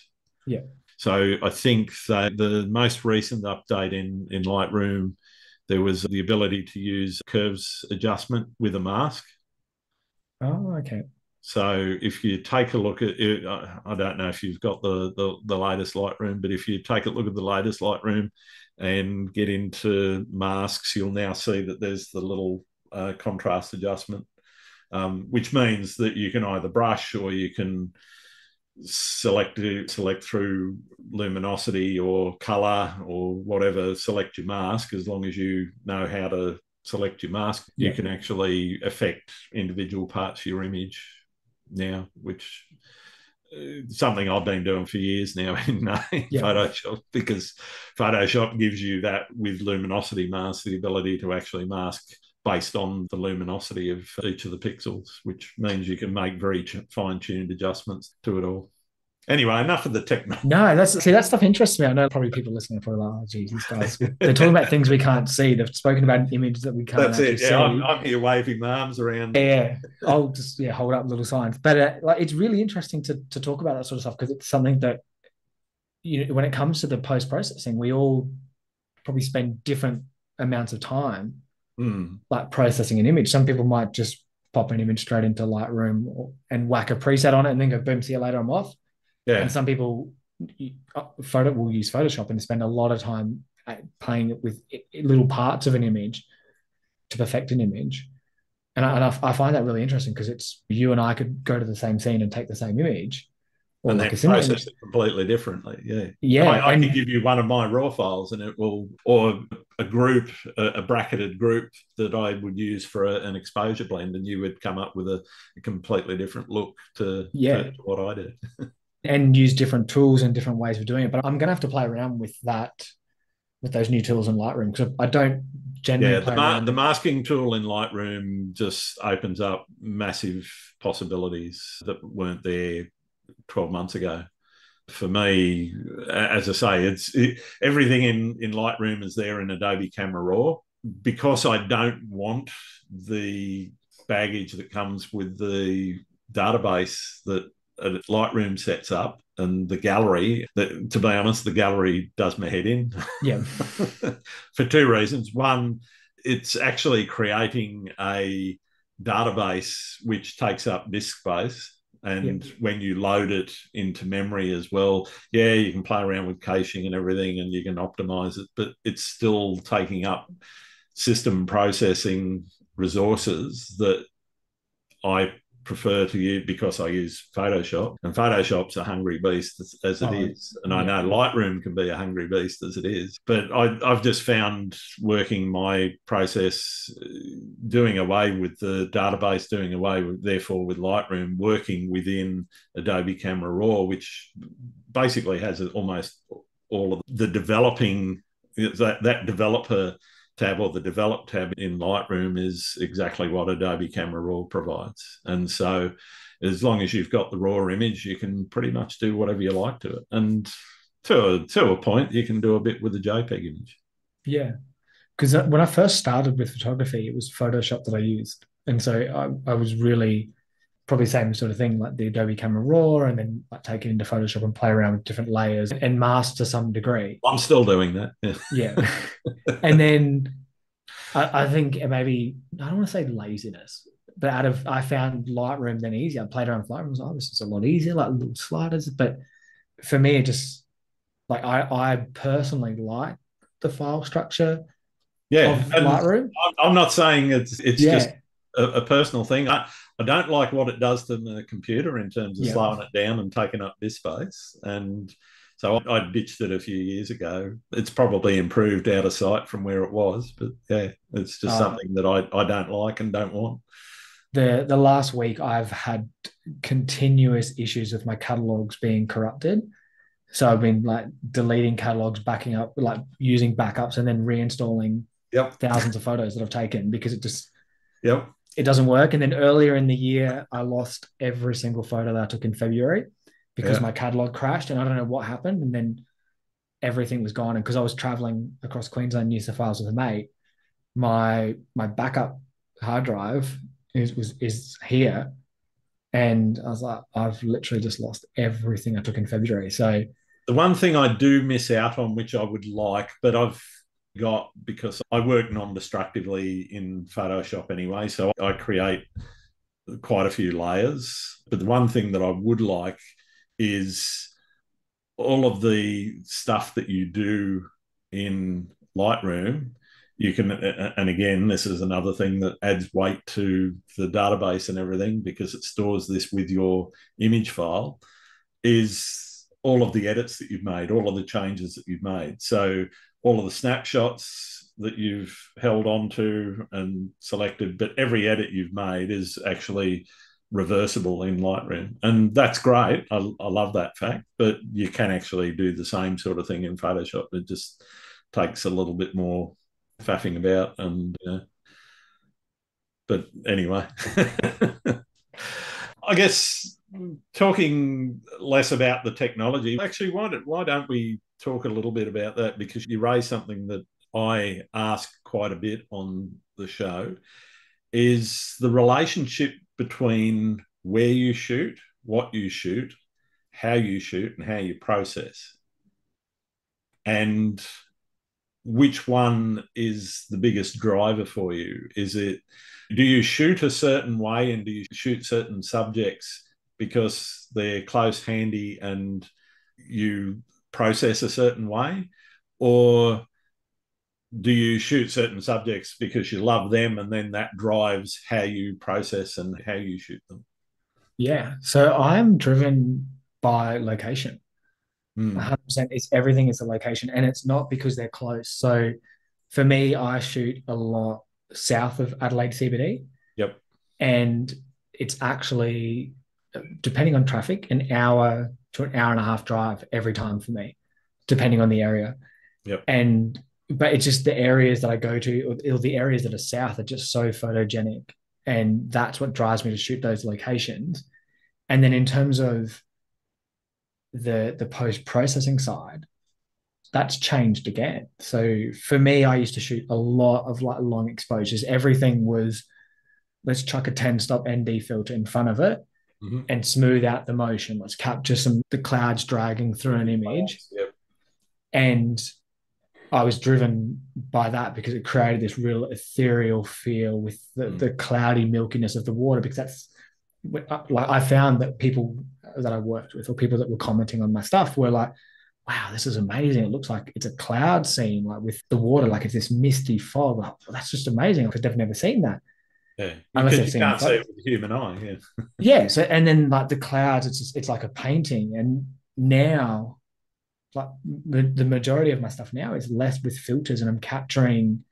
yeah so i think that the most recent update in in lightroom there was the ability to use curves adjustment with a mask oh okay so if you take a look at it, I don't know if you've got the, the, the latest Lightroom, but if you take a look at the latest Lightroom and get into masks, you'll now see that there's the little uh, contrast adjustment, um, which means that you can either brush or you can select select through luminosity or color or whatever. Select your mask as long as you know how to select your mask. Yeah. You can actually affect individual parts of your image now, which something I've been doing for years now in, uh, yeah. Photoshop because Photoshop gives you that with luminosity mask, the ability to actually mask based on the luminosity of each of the pixels, which means you can make very fine tuned adjustments to it all. Anyway, enough of the technology. No, that's see that stuff interests me. I know probably people listening are probably like, oh, geez, these guys they're talking about things we can't see. They've spoken about an image that we can't. That's it. Yeah, see. I'm, I'm, here waving my arms around. Yeah, I'll just yeah hold up little signs. But uh, like, it's really interesting to to talk about that sort of stuff because it's something that you know when it comes to the post processing, we all probably spend different amounts of time mm. like processing an image. Some people might just pop an image straight into Lightroom and whack a preset on it and then go boom, see you later, I'm off. Yeah. And some people uh, photo will use Photoshop and spend a lot of time playing it with little parts of an image to perfect an image. And I, and I, find that really interesting because it's you and I could go to the same scene and take the same image. and like then process it completely differently. Yeah. Yeah. I, I can give you one of my raw files and it will, or a group, a, a bracketed group that I would use for a, an exposure blend, and you would come up with a, a completely different look to, yeah. to what I did. and use different tools and different ways of doing it. But I'm going to have to play around with that, with those new tools in Lightroom because I don't generally. Yeah, the, ma- the masking tool in Lightroom just opens up massive possibilities that weren't there 12 months ago. For me, as I say, it's it, everything in in Lightroom is there in Adobe Camera Raw because I don't want the baggage that comes with the database that Lightroom sets up and the gallery that to be honest the gallery does my head in. Yeah. For two reasons. One it's actually creating a database which takes up disk space and yeah. when you load it into memory as well yeah you can play around with caching and everything and you can optimize it but it's still taking up system processing resources that I prefer to use because I use Photoshop, and Photoshop's a hungry beast as, as it oh, is. And yeah. I know Lightroom can be a hungry beast as it is. But I, have just found working my process, uh, doing away with the database, doing away with therefore with Lightroom, working within Adobe Camera Raw, which basically has almost all of the developing that that developer tab or the develop tab in Lightroom is exactly what Adobe Camera Raw provides. And so as long as you've got the raw image, you can pretty much do whatever you like to it. And to a, to a point, you can do a bit with the JPEG image. Yeah. Because uh, when I first started with photography, it was Photoshop that I used. And so I, I was really probably same sort of thing like the Adobe Camera Raw and then like take it into Photoshop and play around with different layers and mask to some degree. I'm still doing that. Yeah. yeah. and then I, I, think maybe I don't want to say laziness, but out of I found Lightroom then easy. I played around with Lightroom. I was like, oh, this is a lot easier, like little sliders. But for me, it just like I I personally like the file structure yeah, of Lightroom. I'm not saying it's it's yeah. just a, a, personal thing. I, I don't like what it does to the computer in terms of yeah. slowing it down and taking up this space. And so I, I, ditched it a few years ago. It's probably improved out of sight from where it was, but yeah, it's just uh, something that I, I don't like and don't want. The the last week I've had continuous issues with my catalogs being corrupted. So I've been like deleting catalogs, backing up, like using backups, and then reinstalling yep. thousands of photos that I've taken because it just yep it doesn't work. And then earlier in the year, I lost every single photo that I took in February because yeah. my catalog crashed, and I don't know what happened. And then everything was gone. And because I was traveling across Queensland, New South Wales with a mate, my my backup hard drive is was is here. And I was like, I've literally just lost everything I took in February. So the one thing I do miss out on, which I would like, but I've got because I work non destructively in Photoshop anyway. So I create quite a few layers. But the one thing that I would like is all of the stuff that you do in Lightroom. You can, and again, this is another thing that adds weight to the database and everything because it stores this with your image file. Is all of the edits that you've made, all of the changes that you've made. So all of the snapshots that you've held on to and selected, but every edit you've made is actually reversible in Lightroom. And that's great. I, I, love that fact. But you can actually do the same sort of thing in Photoshop. It just takes a little bit more faffing about. And, uh, but anyway, I guess talking less about the technology, actually, why, why don't we talk a little bit about that because you raised something that I ask quite a bit on the show is the relationship between where you shoot, what you shoot, how you shoot, and how you process. And which one is the biggest driver for you? Is it do you shoot a certain way and do you shoot certain subjects because they're close, handy, and you process a certain way? Or do you shoot certain subjects because you love them and then that drives how you process and how you shoot them? Yeah. So I'm driven by location. Mm. 100% it's everything is the location and it's not because they're close. So for me, I shoot a lot south of Adelaide CBD. Yep. And it's actually, depending on traffic, an hour to an hour and a half drive every time for me, depending on the area. Yep. And but it's just the areas that I go to, or, the areas that are south are just so photogenic, and that's what drives me to shoot those locations. And then in terms of the the post processing side, that's changed again. So for me, I used to shoot a lot of like long exposures. Everything was let's chuck a 10 stop ND filter in front of it mm-hmm. and smooth out the motion. Let's capture some the clouds dragging through an image. Yep. And I was driven by that because it created this real ethereal feel with the, mm. the cloudy milkiness of the water. Because that's like I found that people that I worked with or people that were commenting on my stuff were like, wow, this is amazing. It looks like it's a cloud scene, like with the water, like it's this misty fog. Like, well, that's just amazing because I've never seen that. Yeah, because you can't see it with the human eye. Yeah. yeah. So and then like the clouds, it's just, it's like a painting. And now, like the, the majority of my stuff now is less with filters, and I'm capturing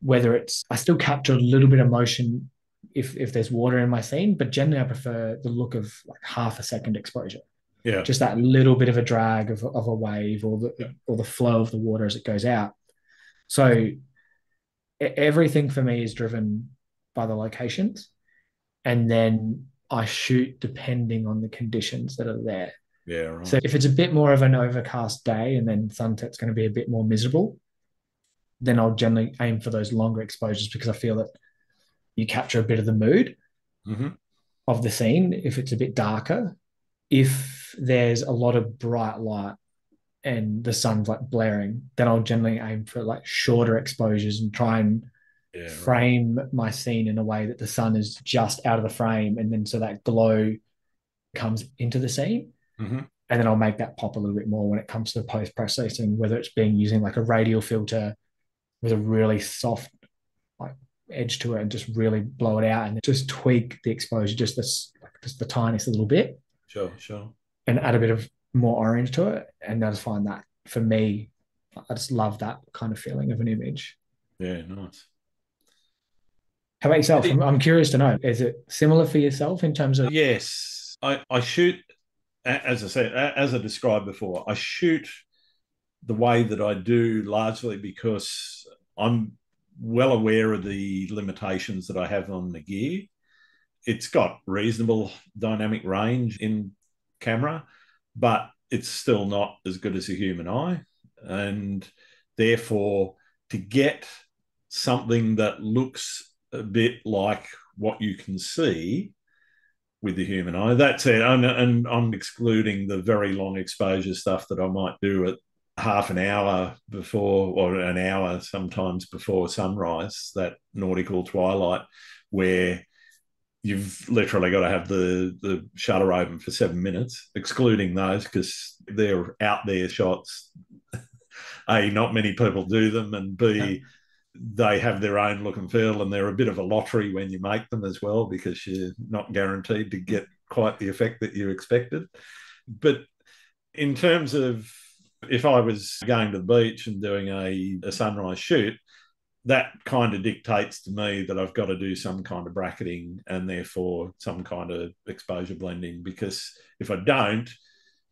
whether it's I still capture a little bit of motion if if there's water in my scene, but generally I prefer the look of like half a second exposure. Yeah. Just that little bit of a drag of, of a wave or the yeah. or the flow of the water as it goes out. So everything for me is driven by the locations. And then I shoot depending on the conditions that are there. Yeah. Right. So if it's a bit more of an overcast day and then sunset's going to be a bit more miserable, then I'll generally aim for those longer exposures because I feel that you capture a bit of the mood mm-hmm. of the scene. If it's a bit darker, if there's a lot of bright light and the sun's like blaring, then I'll generally aim for like shorter exposures and try and Yeah, right. frame my scene in a way that the sun is just out of the frame, and then so that glow comes into the scene. hmm And then I'll make that pop a little bit more when it comes to the post processing, whether it's being using like a radial filter with a really soft like edge to it and just really blow it out and just tweak the exposure just this like just the tiniest little bit Sure, sure. and add a bit of more orange to it. And I just find that for me, I just love that kind of feeling of an image. Yeah, nice. How about yourself? I'm, I'm curious to know, is it similar for yourself in terms of Yes, I, I shoot, as I said, as I described before, I shoot the way that I do largely because I'm well aware of the limitations that I have on the gear. It's got reasonable dynamic range in camera, but it's still not as good as a human eye. And therefore, to get something that looks a bit like what you can see with the human eye. That's it. And, and I'm excluding the very long exposure stuff that I might do at half an hour before or an hour sometimes before sunrise, that nautical twilight, where you've literally got to have the, the shutter open for seven minutes, excluding those because they're out there shots. A, not many people do them, and B, they have their own look and feel, and they're a bit of a lottery when you make them as well because you're not guaranteed to get quite the effect that you expected. But in terms of if I was going to the beach and doing a, a sunrise shoot, that kind of dictates to me that I've got to do some kind of bracketing and therefore some kind of exposure blending. Because if I don't,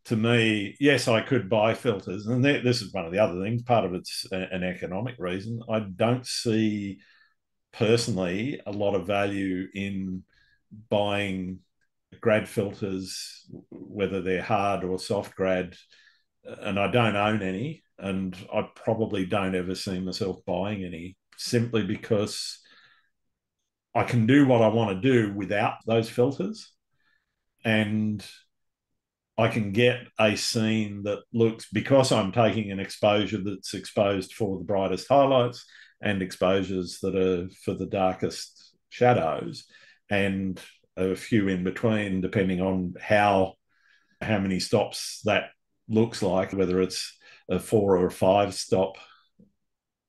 to me, yes, I could buy filters, and this is one of the other things. Part of it's an economic reason. I don't see personally a lot of value in buying grad filters, whether they're hard or soft grad, and I don't own any, and I probably don't ever see myself buying any simply because I can do what I want to do without those filters. And I can get a scene that looks because I'm taking an exposure that's exposed for the brightest highlights and exposures that are for the darkest shadows and a few in between depending on how how many stops that looks like whether it's a four or a five stop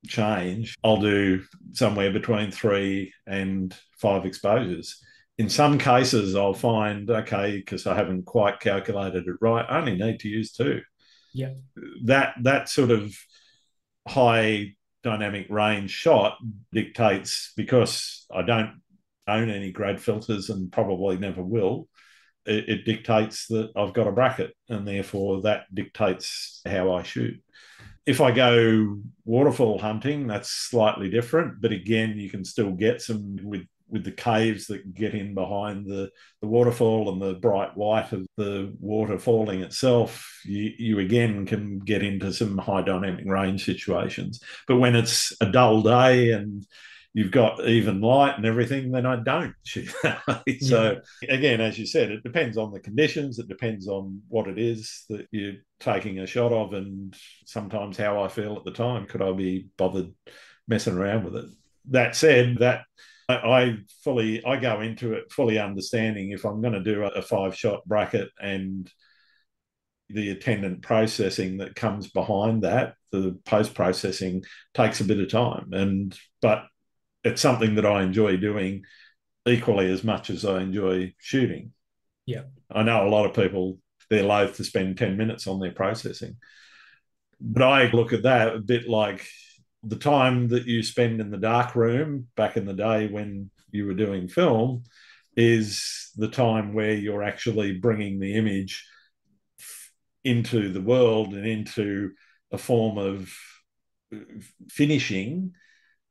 change i'll do somewhere between three and five exposures in some cases I'll find okay because I haven't quite calculated it right. I only need to use two. Yeah. That that sort of high dynamic range shot dictates because I don't own any grad filters and probably never will. It, it dictates that I've got a bracket and therefore that dictates how I shoot. If I go waterfall hunting, that's slightly different. But again, you can still get some with with the caves that get in behind the, the waterfall and the bright white of the water falling itself, you, you again can get into some high dynamic range situations. But when it's a dull day and you've got even light and everything, then I don't shoot So again, as you said, it depends on the conditions. It depends on what it is that you're taking a shot of, and sometimes how I feel at the time. Could I be bothered messing around with it? That said, that I fully I go into it fully understanding if I'm going to do a five shot bracket and the attendant processing that comes behind that, the post processing takes a bit of time, and but it's something that I enjoy doing equally as much as I enjoy shooting. Yeah, I know a lot of people they're loath to spend ten minutes on their processing, but I look at that a bit like the time that you spend in the dark room back in the day when you were doing film is the time where you're actually bringing the image into the world and into a form of finishing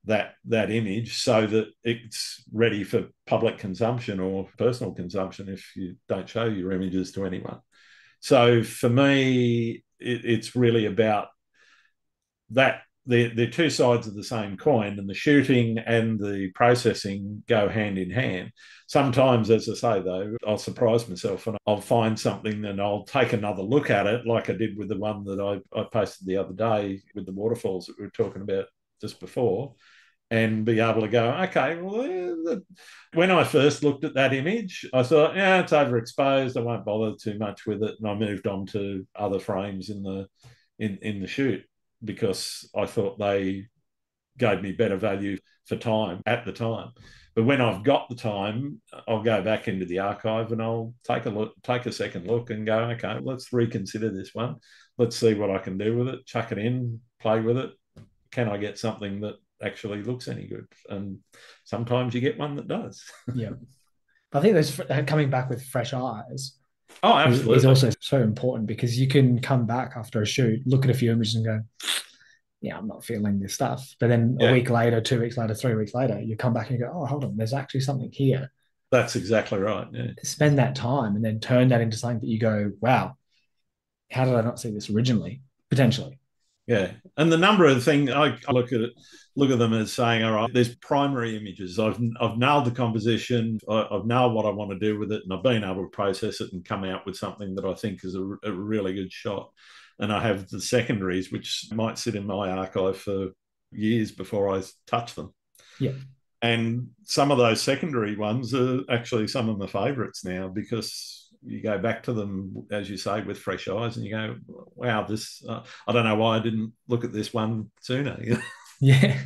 that that image so that it's ready for public consumption or personal consumption if you don't show your images to anyone. So for me it, it's really about that they're, they're two sides of the same coin, and the shooting and the processing go hand in hand. Sometimes, as I say, though, I'll surprise myself and I'll find something and I'll take another look at it, like I did with the one that I, I posted the other day with the waterfalls that we were talking about just before. and be able to go, okay, well, when I first looked at that image, I thought, yeah, it's overexposed. I won't bother too much with it, and I moved on to other frames in the in in the shoot because I thought they gave me better value for time at the time. But when I've got the time, I'll go back into the archive and I'll take a look, take a second look, and go, okay, let's reconsider this one. Let's see what I can do with it. Chuck it in, play with it. Can I get something that actually looks any good? And sometimes you get one that does. yeah, I think there's coming back with fresh eyes. Oh, absolutely. Is also so important because you can come back after a shoot, look at a few images, and go, yeah, I'm not feeling this stuff. But then yeah. a week later, two weeks later, three weeks later, you come back and you go, oh, hold on, there's actually something here. That's exactly right. Yeah. Spend that time and then turn that into something that you go, wow, how did I not see this originally? Potentially. Yeah, and the number of things I, look at it, look at them as saying, all right, there's primary images. I've I've nailed the composition. I, have nailed what I want to do with it, and I've been able to process it and come out with something that I think is a, a really good shot and I have the secondaries, which might sit in my archive for years before I touch them. Yeah. And some of those secondary ones are actually some of my favourites now because you go back to them, as you say, with fresh eyes, and you go, "Wow, this! Uh, I don't know why I didn't look at this one sooner." yeah.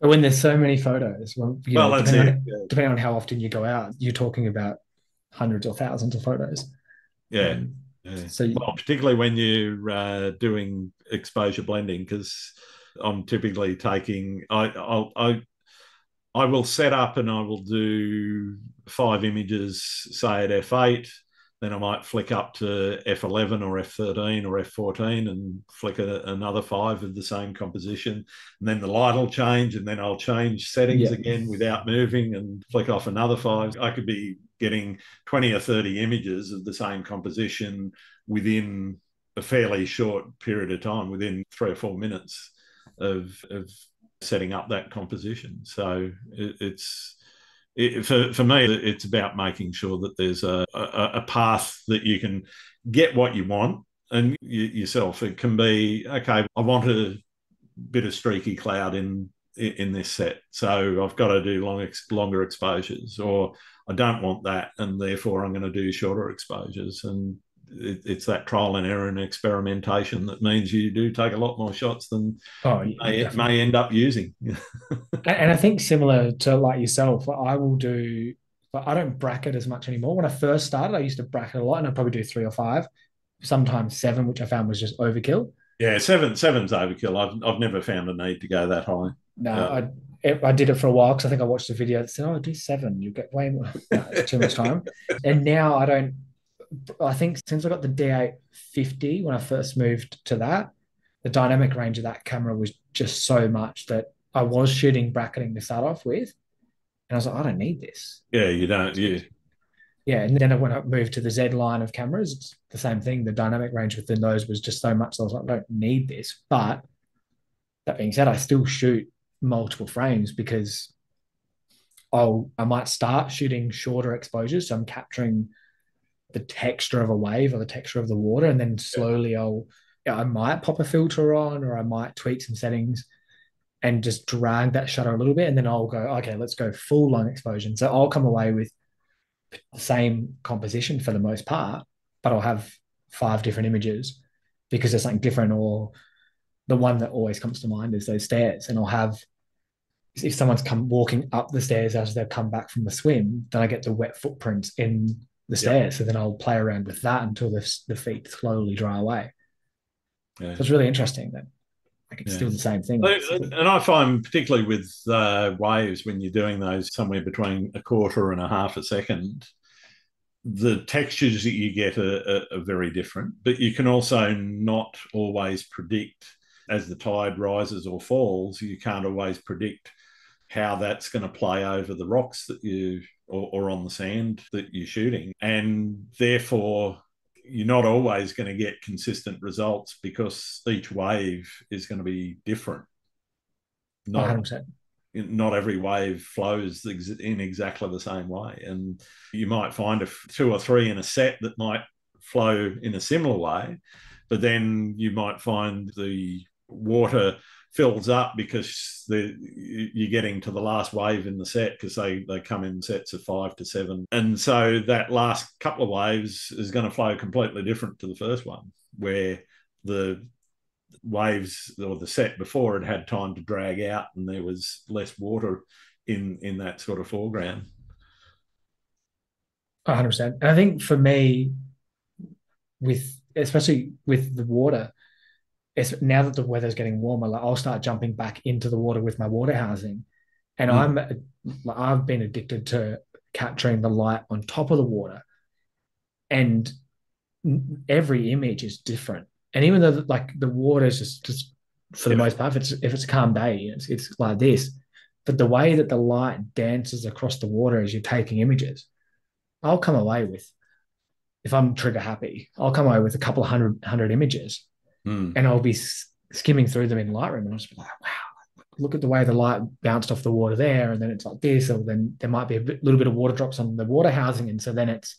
But when there's so many photos, well, well know, depending, on, yeah. depending on how often you go out, you're talking about hundreds or thousands of photos. Yeah. Um, yeah. So, you, well, particularly when you're uh, doing exposure blending, because I'm typically taking I I'll, I I will set up and I will do five images, say at f8. Then I might flick up to f11 or f13 or f14 and flick a, another five of the same composition. And then the light will change, and then I'll change settings yeah. again without moving and flick off another five. I could be getting 20 or 30 images of the same composition within a fairly short period of time, within three or four minutes of, of setting up that composition. So it, it's it, for, for me, it's about making sure that there's a, a, a, path that you can get what you want and you, yourself. It can be, okay, I want a bit of streaky cloud in in this set. So I've got to do long, longer exposures, or I don't want that, and therefore I'm going to do shorter exposures. And it, it's that trial and error and experimentation that means you do take a lot more shots than oh, you may, may end up using. and I think similar to like yourself, I will do. But I don't bracket as much anymore. When I first started, I used to bracket a lot, and I'd probably do three or five, sometimes seven, which I found was just overkill. Yeah, seven seven's overkill. I've I've never found a need to go that high. No, uh, I I did it for a while because I think I watched a video that said, "Oh, do seven, you get way more." No, too much time. and now I don't. I think since I got the D850 when I first moved to that, the dynamic range of that camera was just so much that I was shooting bracketing to start off with, and I was like, I don't need this. Yeah, you don't. Yeah. Yeah, and then when I moved to the Z line of cameras, it's the same thing. The dynamic range within those was just so much. So I was like, I don't need this. But that being said, I still shoot multiple frames because I'll I might start shooting shorter exposures. So I'm capturing the texture of a wave or the texture of the water, and then slowly I'll yeah, I might pop a filter on or I might tweak some settings and just drag that shutter a little bit, and then I'll go, okay, let's go full long exposure. So I'll come away with the same composition for the most part, but I'll have five different images because there's something different. Or the one that always comes to mind is those stairs, and I'll have if someone's come walking up the stairs as they've come back from the swim, then I get the wet footprints in the stairs. Yep. So then I'll play around with that until the, the feet slowly dry away. Yeah. So it's really interesting that like it's yeah. still the same thing. And I find particularly with uh, waves when you're doing those somewhere between a quarter and a half a second, the textures that you get are, are, are very different. But you can also not always predict as the tide rises or falls. You can't always predict how that's going to play over the rocks that you or, or on the sand that you're shooting. And therefore, you're not always going to get consistent results because each wave is going to be different. Not, 100%. not every wave flows in exactly the same way. And you might find a two or three in a set that might flow in a similar way, but then you might find the water fills up because the, you're getting to the last wave in the set because they, they come in sets of five to seven. And so that last couple of waves is going to flow completely different to the first one, where the waves or the set before it had time to drag out and there was less water in in that sort of foreground. 100%. And I think for me, with especially with the water, it's now that the weather's getting warmer, like I'll start jumping back into the water with my water housing. And mm. I'm I've been addicted to capturing the light on top of the water. And every image is different. And even though like the water is just, just for the yeah. most part, if it's if it's a calm day, it's, it's like this. But the way that the light dances across the water as you're taking images, I'll come away with, if I'm trigger happy, I'll come away with a couple of hundred hundred images mm. and I'll be skimming through them in Lightroom, and I'll just be like, wow, look at the way the light bounced off the water there, and then it's like this, or then there might be a bit, little bit of water drops on the water housing, and so then it's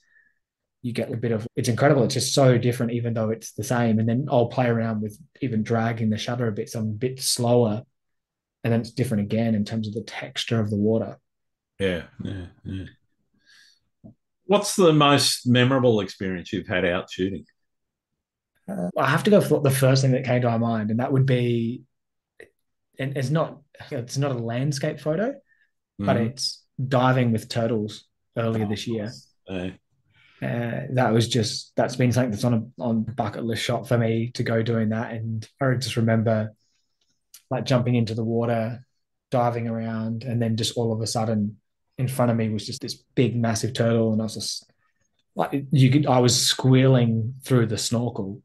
you get a bit of it's incredible. It's just so different, even though it's the same. And then I'll play around with even dragging the shutter a bit, so I'm a bit slower, and then it's different again in terms of the texture of the water. Yeah, yeah, yeah. What's the most memorable experience you've had out shooting? Uh, I have to go for the first thing that came to my mind, and that would be, and it's not it's not a landscape photo, mm. but mm-hmm. it's diving with turtles earlier oh, this year. Uh, that was just that's been something that's on a on bucket list shot for me to go doing that, and I just remember like jumping into the water, diving around, and then just all of a sudden in front of me was just this big massive turtle, and I was just like you could I was squealing through the snorkel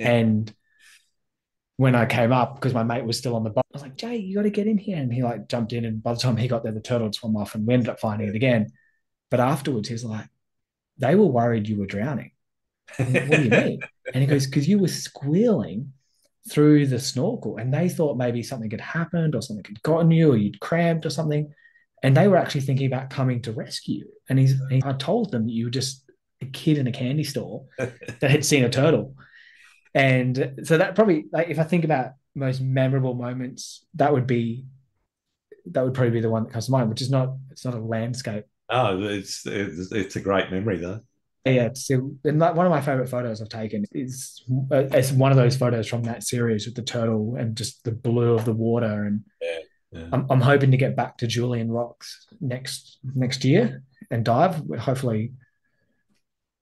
and when I came up, because my mate was still on the boat, I was like, Jay, you got to get in here. And he like jumped in. And by the time he got there, the turtle had swum off and we ended up finding it again. But afterwards, he's like, they were worried you were drowning. what do you mean? And he goes, because you were squealing through the snorkel and they thought maybe something had happened or something had gotten you or you'd cramped or something. And they were actually thinking about coming to rescue you. And he's, he, I told them that you were just a kid in a candy store that had seen a turtle and so that probably like if I think about most memorable moments, that would be that would probably be the one that comes to mind, which is not it's not a landscape. Oh, it's it's, it's a great memory though. Yeah, it's and like one of my favorite photos I've taken is uh, it's one of those photos from that series with the turtle and just the blue of the water. And yeah, yeah. I'm, I'm hoping to get back to Julian Rocks next next year and dive. Hopefully,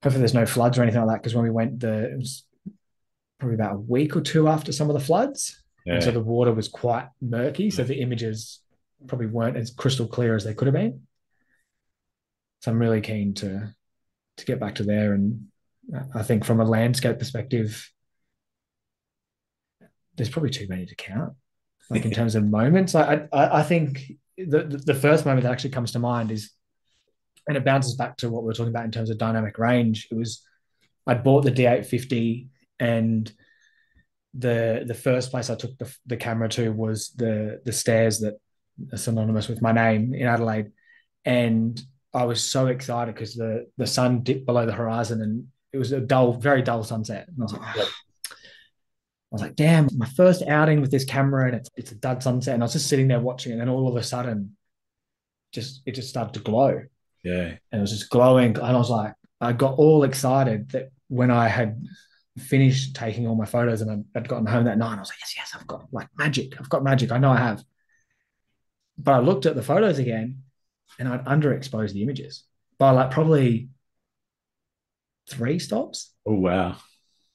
hopefully there's no floods or anything like that. Because when we went, the it was probably about a week or two after some of the floods. Yeah. And so the water was quite murky. So mm. the images probably weren't as crystal clear as they could have been. So I'm really keen to to get back to there. And I think from a landscape perspective, there's probably too many to count. Like in terms of moments, I, I, I think the, the first moment that actually comes to mind is, and it bounces back to what we are talking about in terms of dynamic range. It was I bought the D850 and the the first place I took the, the camera to was the the stairs that are synonymous with my name in Adelaide, and I was so excited because the the sun dipped below the horizon and it was a dull, very dull sunset, and I was like. I was like, damn, my first outing with this camera and it's, it's a dud sunset. And I was just sitting there watching it. And then all of a sudden, just it just started to glow. Yeah. And it was just glowing. And I was like, I got all excited that when I had finished taking all my photos and I'd gotten home that night. I was like, yes, yes, I've got like magic. I've got magic. I know I have. But I looked at the photos again and I'd underexposed the images by like probably three stops. Oh, wow.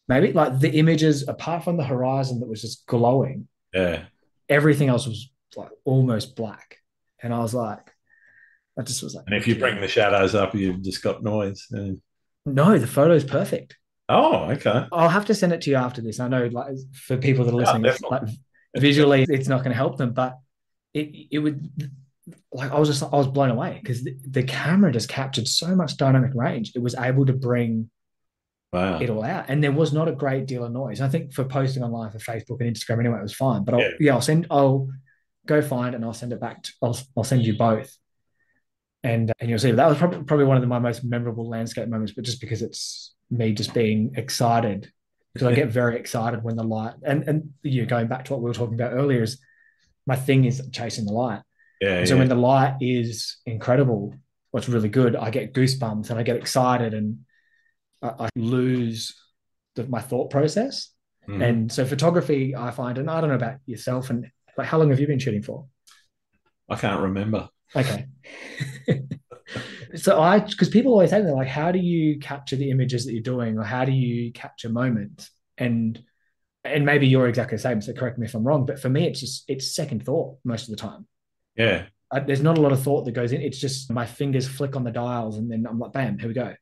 Maybe like the images, apart from the horizon that was just glowing. Yeah. Everything else was like almost black. And I was like, I just was like. And if you bring the shadows up, you've just got noise. Yeah. No, the photo's perfect. Oh, okay. I'll have to send it to you after this. I know, like for people that are listening, yeah, like visually, it's not going to help them, but it it would like I was just I was blown away because the, the, camera just captured so much dynamic range. It was able to bring wow. it all out, and there was not a great deal of noise. I think for posting online for Facebook and Instagram anyway, it was fine. But I'll, yeah. yeah, I'll send. I'll go find and I'll send it back. To, I'll I'll send you both and and you'll see that was probably probably one of the, my most memorable landscape moments, but just because it's me just being excited because I get very excited when the light and and you know, going back to what we were talking about earlier is my thing is chasing the light. Yeah. so yeah. when the light is incredible, what's really good, I get goosebumps and I get excited and I, I lose the, my thought process. Mhm. And so photography, I find, and I don't know about yourself, and like how long have you been shooting for? I can't remember. Okay. so I, because people always say that, like, how do you capture the images that you're doing, or how do you capture moments? And and maybe you're exactly the same. So correct me if I'm wrong, but for me, it's just it's second thought most of the time. Yeah. I, there's not a lot of thought that goes in. It's just my fingers flick on the dials, and then I'm like, bam, here we go.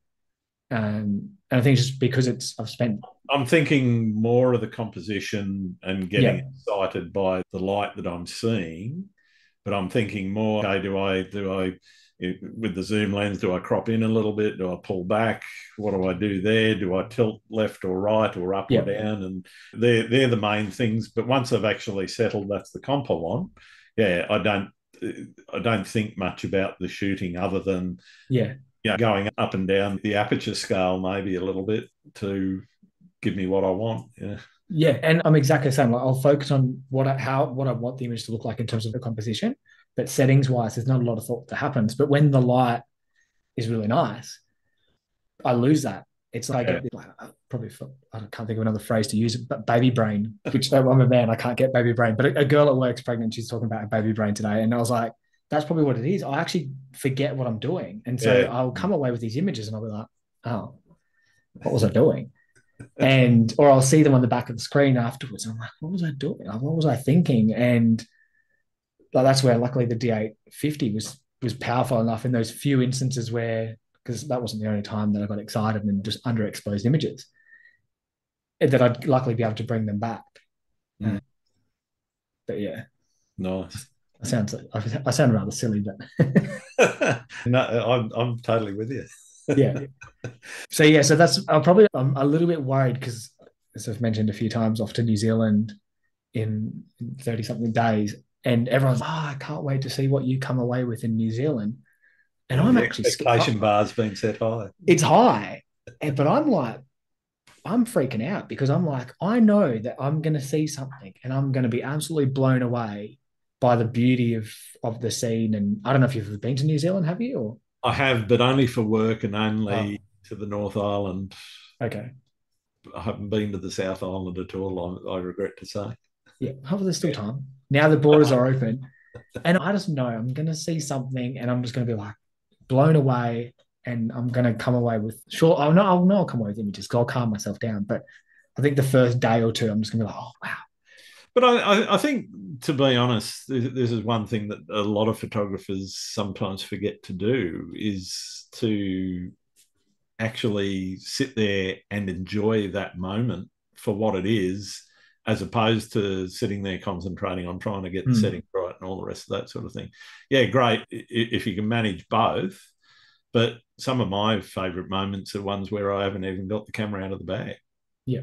Um, and I think it's just because it's I've spent I'm thinking more of the composition and getting Yeah. excited by the light that I'm seeing. But I'm thinking more, okay, do I do I with the zoom lens, do I crop in a little bit? Do I pull back? What do I do there? Do I tilt left or right or up Yeah. or down? And they're they're the main things. But once I've actually settled that's the comp I want, yeah, I don't uh, I don't think much about the shooting other than yeah you know, going up and down the aperture scale maybe a little bit to give me what I want. Yeah. Yeah, and I'm exactly the same. Like I'll focus on what I, how what I want the image to look like in terms of the composition, but settings wise, there's not a lot of thought that happens. But when the light is really nice, I lose that. It's like, Yeah. like I probably for, I can't think of another phrase to use, but baby brain. Which uh, I'm a man, I can't get baby brain. But a, a girl at work's pregnant. She's talking about a baby brain today, and I was like, that's probably what it is. I actually forget what I'm doing, and so Yeah. I'll come away with these images, and I'll be like, oh, what was I doing? and or I'll see them on the back of the screen afterwards. I'm like, what was I doing? What was I thinking? And like, that's where luckily the D850 was was powerful enough in those few instances where because that wasn't the only time that I got excited and just underexposed images that I'd luckily be able to bring them back. Mm. But yeah, Nice. I sound I, I sound rather silly, but no, I'm I'm totally with you. yeah. So yeah, so that's I'm probably I'm a little bit worried because as I've mentioned a few times, off to New Zealand in thirty something days, and everyone's mm. oh, I can't wait to see what you come away with in New Zealand. And I'm the actually expectation bar's been set high. It's high, and, but I'm like, I'm freaking out because I'm like, I know that I'm going to see something, and I'm going to be absolutely blown away by the beauty of of the scene. And I don't know if you've ever been to New Zealand, have you? Or I have, but only for work and only Oh. to the North Island. okay, I haven't been to the South Island at all. I, I regret to say. Yeah, hopefully there's still time. Now the borders are open. And I just know I'm going to see something and I'm just going to be like blown away. And I'm going to come away with, sure, I'll know, I'll know I'll come away with images because I'll calm myself down. But I think the first day or two, I'm just going to be like, oh, wow. But I, I, think, to be honest, this is one thing that a lot of photographers sometimes forget to do is to actually sit there and enjoy that moment for what it is, as opposed to sitting there concentrating on trying to get the Hmm. setting right and all the rest of that sort of thing. Yeah, great if you can manage both. But some of my favorite moments are ones where I haven't even got the camera out of the bag. Yeah.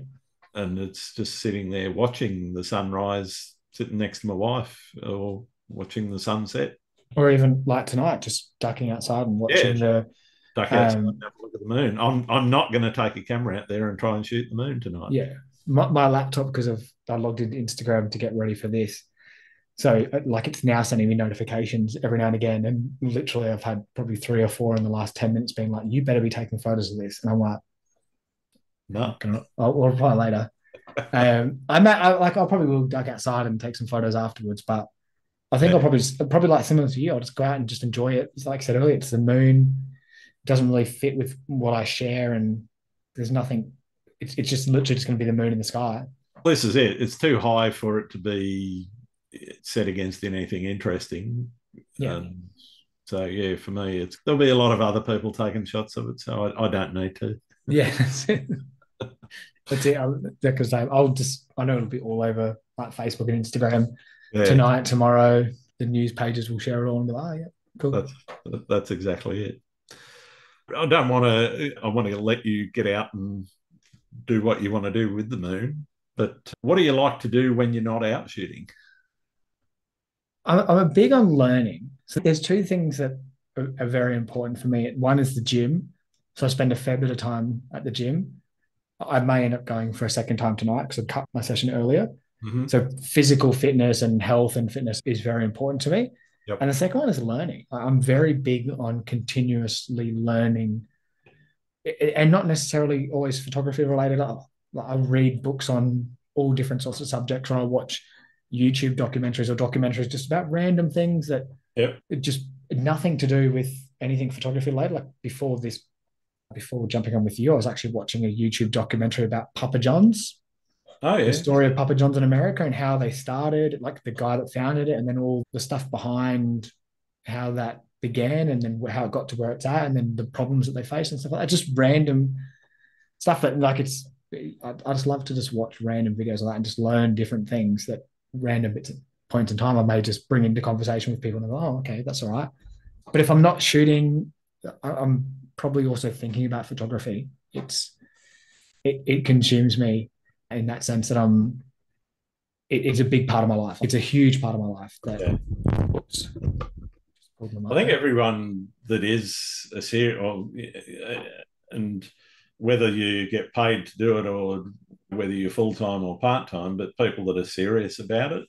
And it's just sitting there watching the sunrise, sitting next to my wife, or watching the sunset. Or even like tonight, just ducking outside and watching the, Duck outside Um, and have a look at the moon. I'm I'm not going to take a camera out there and try and shoot the moon tonight. yeah, my, my laptop, because of I logged into Instagram to get ready for this. So uh, like it's now sending me notifications every now and again. And literally I've had probably three or four in the last 10 minutes being like, you better be taking photos of this. And I'm like, No. I'll, I'll reply later. um, I might I, like I'll probably will duck outside and take some photos afterwards, but I think Yeah. I'll probably just, probably like similar to you. I'll just go out and just enjoy it. It's like I said earlier, it's the moon. It doesn't really fit with what I share, and there's nothing. It's it's just literally just going to be the moon in the sky. This is it. It's too high for it to be set against anything interesting. Yeah. Um, so yeah, for me, it's there'll be a lot of other people taking shots of it, so I, I don't need to. Yeah, that's it. That's it. Because I'll just I know it'll be all over like Facebook and Instagram Yeah, tonight, tomorrow. The news pages will share it all and be like, oh yeah, cool. that's that's exactly it. I don't want to. I want to let you get out and do what you want to do with the moon. But what do you like to do when you're not out shooting? I'm, I'm a big on learning. So there's two things that are, are very important for me. One is the gym. So I spend a fair bit of time at the gym. I may end up going for a second time tonight because I cut my session earlier. Mhm. So physical fitness and health and fitness is very important to me. Yep. And the second one is learning. I'm very big on continuously learning and not necessarily always photography related. I, I read books on all different sorts of subjects or I watch YouTube documentaries or documentaries just about random things that Yep. just nothing to do with anything photography related. Like before this, before jumping on with you, I was actually watching a YouTube documentary about Papa John's Oh yeah. the story of Papa John's in America and how they started, like the guy that founded it, and then all the stuff behind how that began and then how it got to where it's at, and then the problems that they face and stuff like that. Just random stuff that, like, it's, I, I just love to just watch random videos of that and just learn different things that random bits at points in time I may just bring into conversation with people and go, oh, okay, that's all right. But if I'm not shooting, I- I'm probably also thinking about photography. It's, it, it consumes me in that sense that I'm it is a big part of my life. It's a huge part of my life. That, Yeah. Oops. Pulled them I think everyone that is a or, uh, and whether you get paid to do it or whether you're full time or part time, but people that are serious about it,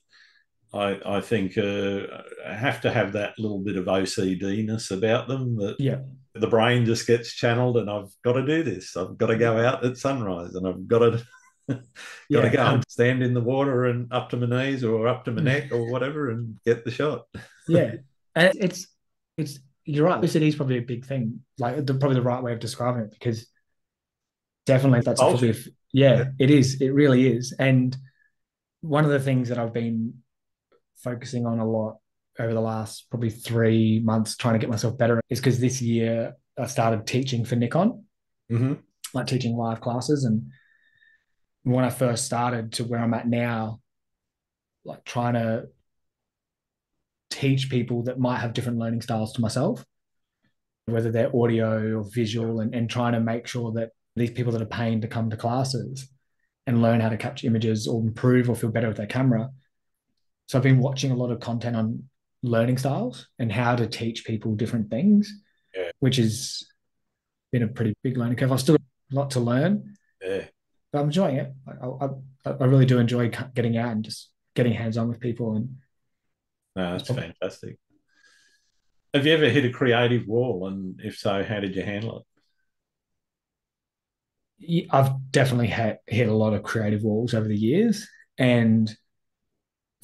I, I think uh, have to have that little bit of OCDness about them that yeah, the brain just gets channeled and I've got to do this. I've got to go out at sunrise and I've got to got yeah, to go and stand in the water and up to my knees or up to my neck or whatever and get the shot. yeah. And it's it's you're right. OCD is probably a big thing. Like the, probably the right way of describing it because definitely that's probably Bullshit. yeah, Yeah. it is. It really is. And one of the things that I've been focusing on a lot over the last probably three months, trying to get myself better, is because this year I started teaching for Nikon. Mm-hmm. like teaching live classes and when I first started to where I'm at now, like trying to teach people that might have different learning styles to myself, whether they're audio or visual, and, and trying to make sure that these people that are paying to come to classes and learn how to capture images or improve or feel better with their camera. So I've been watching a lot of content on learning styles and how to teach people different things, Yeah. which has been a pretty big learning curve. I've still a lot to learn, Yeah. but I'm enjoying it. I, I, I really do enjoy getting out and just getting hands on with people. And No, that's fantastic. Have you ever hit a creative wall? And if so, how did you handle it? I've definitely had hit a lot of creative walls over the years. And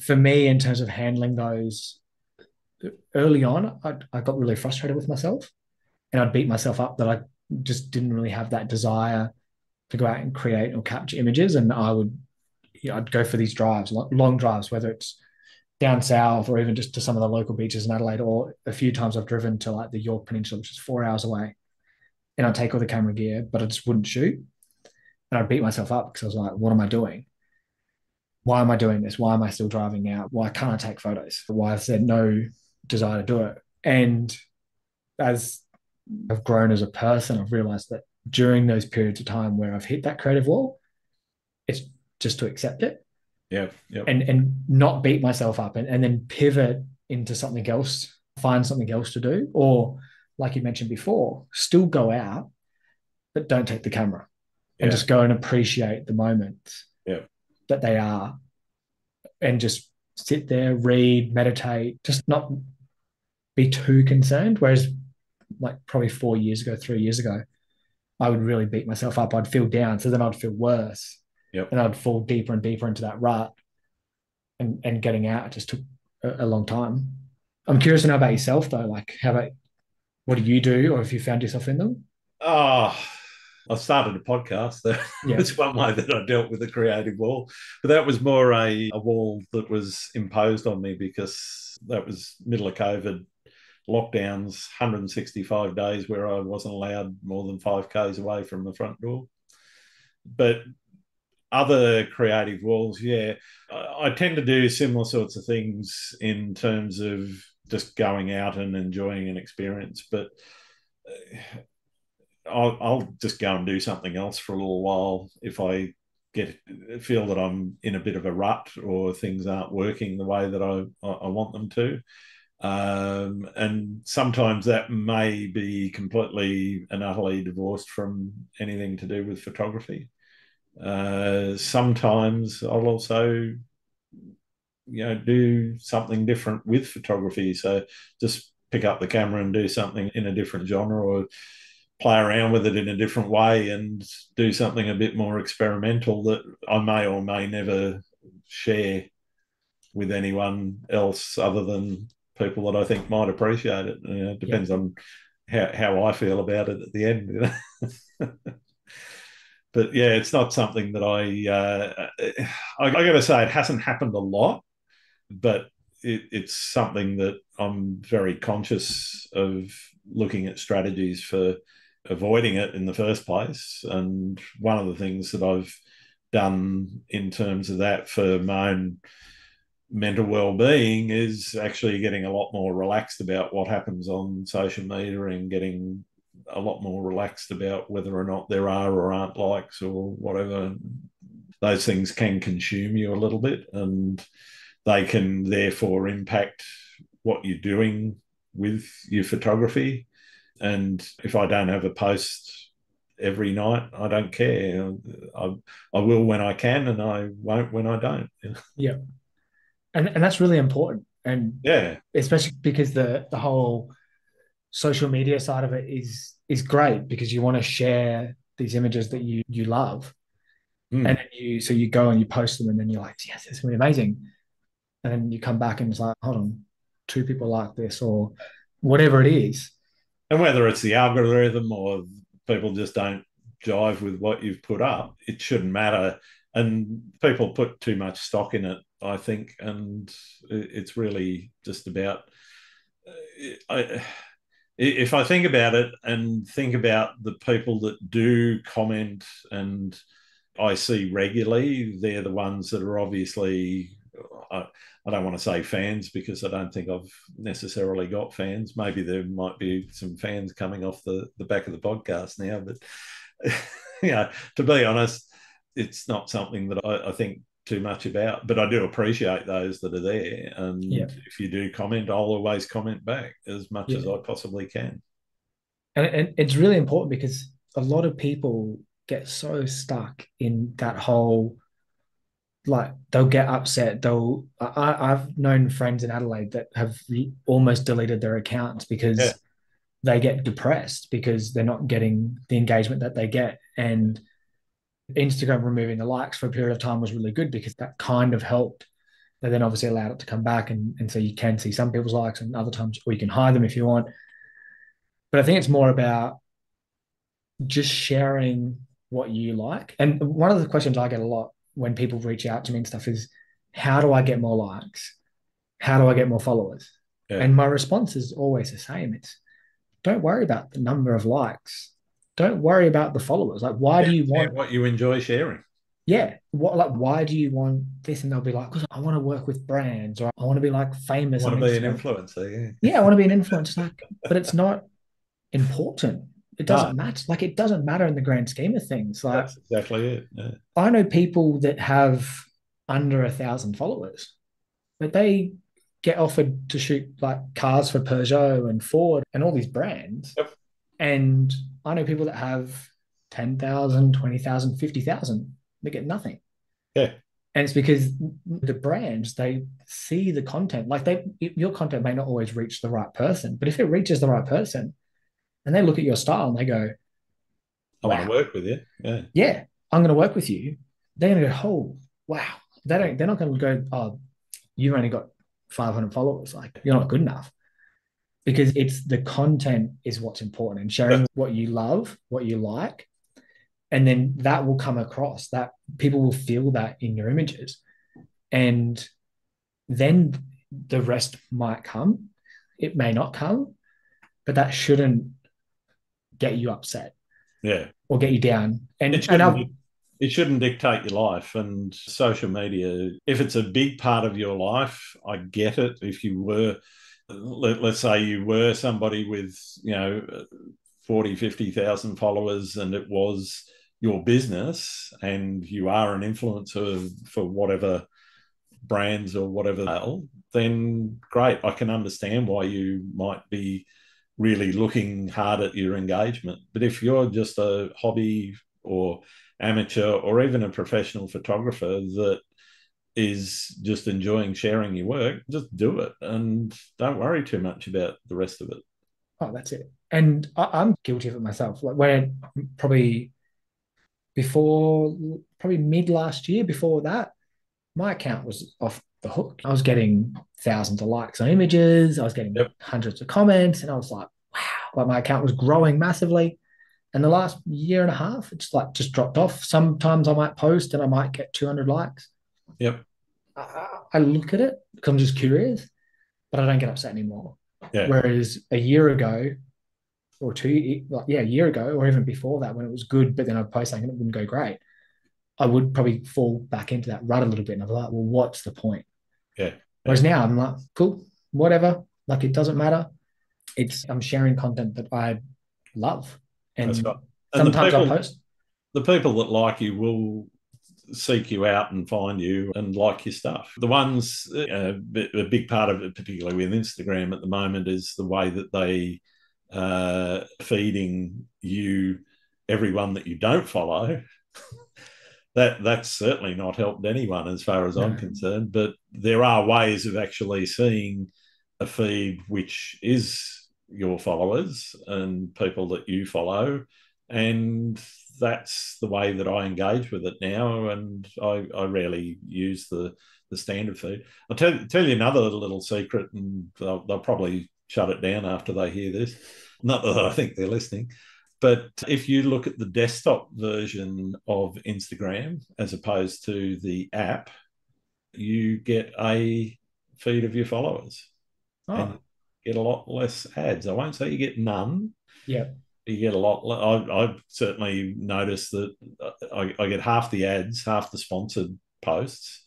for me, in terms of handling those uh, early on, I, I got really frustrated with myself and I'd beat myself up that I just didn't really have that desire to go out and create or capture images. And I would, you know, I'd go for these drives, long drives, whether it's down south or even just to some of the local beaches in Adelaide, or a few times I've driven to like the Yorke Peninsula, which is four hours away. And I'd take all the camera gear, but I just wouldn't shoot. And I'd beat myself up because I was like, what am I doing? Why am I doing this? Why am I still driving out? Why can't I take photos? Why I said no desire to do it. And as I've grown as a person, I've realized that during those periods of time where I've hit that creative wall, it's just to accept it Yeah. Yep. and and not beat myself up and, and then pivot into something else, find something else to do. Or like you mentioned before, still go out, but don't take the camera and Yeah. just go and appreciate the moments Yeah. that they are and just sit there, read, meditate, just not be too concerned. Whereas like probably four years ago, three years ago, I would really beat myself up. I'd feel down. So then I'd feel worse. Yep. And I'd fall deeper and deeper into that rut. And and getting out just took a, a long time. I'm curious to know about yourself though. Like how about what do you do or if you found yourself in them? Ah, oh, I started a podcast. Yeah. That's one way that I dealt with the creative wall. But that was more a, a wall that was imposed on me because that was middle of COVID lockdowns, 165 days where I wasn't allowed more than five Ks away from the front door. But other creative walls, yeah, I, I tend to do similar sorts of things in terms of just going out and enjoying an experience. But uh, I'll, I'll just go and do something else for a little while if I get feel that I'm in a bit of a rut or things aren't working the way that I I want them to. Um, and sometimes that may be completely and utterly divorced from anything to do with photography. Uh, sometimes I'll also, you know, do something different with photography. So just pick up the camera and do something in a different genre or play around with it in a different way and do something a bit more experimental that I may or may never share with anyone else other than people that I think might appreciate it. You know, it depends yeah. on how, how I feel about it at the end. You know? but yeah, it's not something that I, uh, I, I got to say, it hasn't happened a lot, but it, it's something that I'm very conscious of looking at strategies for avoiding it in the first place. And one of the things that I've done in terms of that for my own mental well-being is actually getting a lot more relaxed about what happens on social media and getting a lot more relaxed about whether or not there are or aren't likes or whatever. Those things can consume you a little bit and they can therefore impact what you're doing with your photography. And if i don't have a post every night i don't care. I, I will when i can and i won't when i don't. Yeah. And and that's really important. And yeah. especially because the the whole social media side of it is is great because you want to share these images that you you love mm. and then you so you go and you post them and then you're like yes it's really amazing and then you come back and it's like hold on two people like this or whatever it is and whether it's the algorithm or people just don't jive with what you've put up it shouldn't matter and people put too much stock in it I think, and it's really just about. I, if I think about it and think about the people that do comment and I see regularly, they're the ones that are obviously. I, I don't want to say fans because I don't think I've necessarily got fans. Maybe there might be some fans coming off the, the back of the podcast now, but you know, to be honest, it's not something that I, I think too much about, but I do appreciate those that are there. And yeah. if you do comment, I'll always comment back as much yeah. as I possibly can. And, and it's really important because a lot of people get so stuck in that whole like they'll get upset they'll I, i've known friends in adelaide that have almost deleted their accounts because yeah. they get depressed because they're not getting the engagement that they get and Instagram removing the likes for a period of time was really good because that kind of helped. They then obviously allowed it to come back, and, and so you can see some people's likes, and other times, or you can hide them if you want. But I think it's more about just sharing what you like. And one of the questions I get a lot when people reach out to me and stuff is, how do I get more likes? How do I get more followers? Yeah. And my response is always the same. It's don't worry about the number of likes don't worry about the followers. Like, why yeah, do you want what you enjoy sharing? Yeah. What like why do you want this? And they'll be like, because I want to work with brands or I want to be like famous. I want to be an influencer, yeah. Yeah, I want to be an influencer. Like, but it's not important. It doesn't no. matter. Like it doesn't matter in the grand scheme of things. Like That's exactly it. Yeah. I know people that have under a thousand followers, but they get offered to shoot like cars for Peugeot and Ford and all these brands. Yep. And I know people that have 10,000, 20,000, 50,000. They get nothing. Yeah. And it's because the brands, they see the content. Like they your content may not always reach the right person, but if it reaches the right person and they look at your style and they go, I wow, want to work with you. Yeah. Yeah. I'm going to work with you. They're going to go, oh, wow. They don't, they're not going to go, oh, you've only got 500 followers. Like you're not good enough because it's the content is what's important and sharing what you love, what you like. And then that will come across that people will feel that in your images. And then the rest might come. It may not come, but that shouldn't get you upset. Yeah. Or get you down. And, it shouldn't, it shouldn't dictate your life. And social media, if it's a big part of your life, I get it. If you were let, us say you were somebody with you know 40 50,000 followers and it was your business and you are an influencer for whatever brands or whatever then great. I can understand why you might be really looking hard at your engagement. But if you're just a hobby or amateur or even a professional photographer that is just enjoying sharing your work, just do it and don't worry too much about the rest of it. Oh, that's it. And I, am guilty of it myself. Like when probably before, probably mid last year, before that, my account was off the hook. I was getting thousands of likes on images. I was getting yep. hundreds of comments, and I was like, wow, like my account was growing massively. And the last year and a half, it's like just dropped off. Sometimes I might post and I might get 200 likes. Yep. I, I look at it because I'm just curious, but I don't get upset anymore. Yeah. Whereas a year ago, or two, like yeah, a year ago, or even before that, when it was good, but then I'd post something and it wouldn't go great, I would probably fall back into that rut a little bit. And I'm like, well, what's the point? Yeah. Whereas now I'm like, cool, whatever. Like it doesn't matter. It's I'm sharing content that I love, and, and sometimes people, I post. The people that like you will seek you out and find you and like your stuff. The ones, uh, a big part of it, particularly with Instagram at the moment, is the way that they uh, feeding you everyone that you don't follow. that that's certainly not helped anyone as far as no. I'm concerned. But there are ways of actually seeing a feed which is your followers and people that you follow and that's the way that I engage with it now, and I, I rarely use the the standard feed. I'll tell tell you another little secret, and they'll, they'll probably shut it down after they hear this. Not that I think they're listening, but if you look at the desktop version of Instagram as opposed to the app, you get a feed of your followers oh. and get a lot less ads. I won't say you get none. Yeah you get a lot. I, I certainly noticed that I, I, get half the ads, half the sponsored posts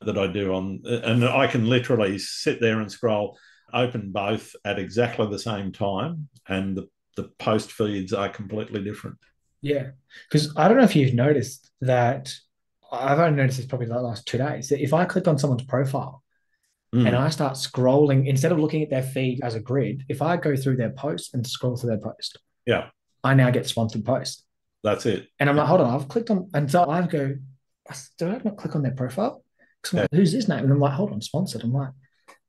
that I do on, and I can literally sit there and scroll, open both at exactly the same time, and the, the post feeds are completely different. Yeah, because I don't know if you've noticed that. I've only noticed this probably the last two days. That if I click on someone's profile mm. and I start scrolling, instead of looking at their feed as a grid, if I go through their post and scroll through their post, yeah. I now get sponsored posts. That's it. And I'm like, hold on, I've clicked on, and so I go, do I not click on their profile? Because yeah. like, who's this name? And I'm like, hold on, sponsored. I'm like,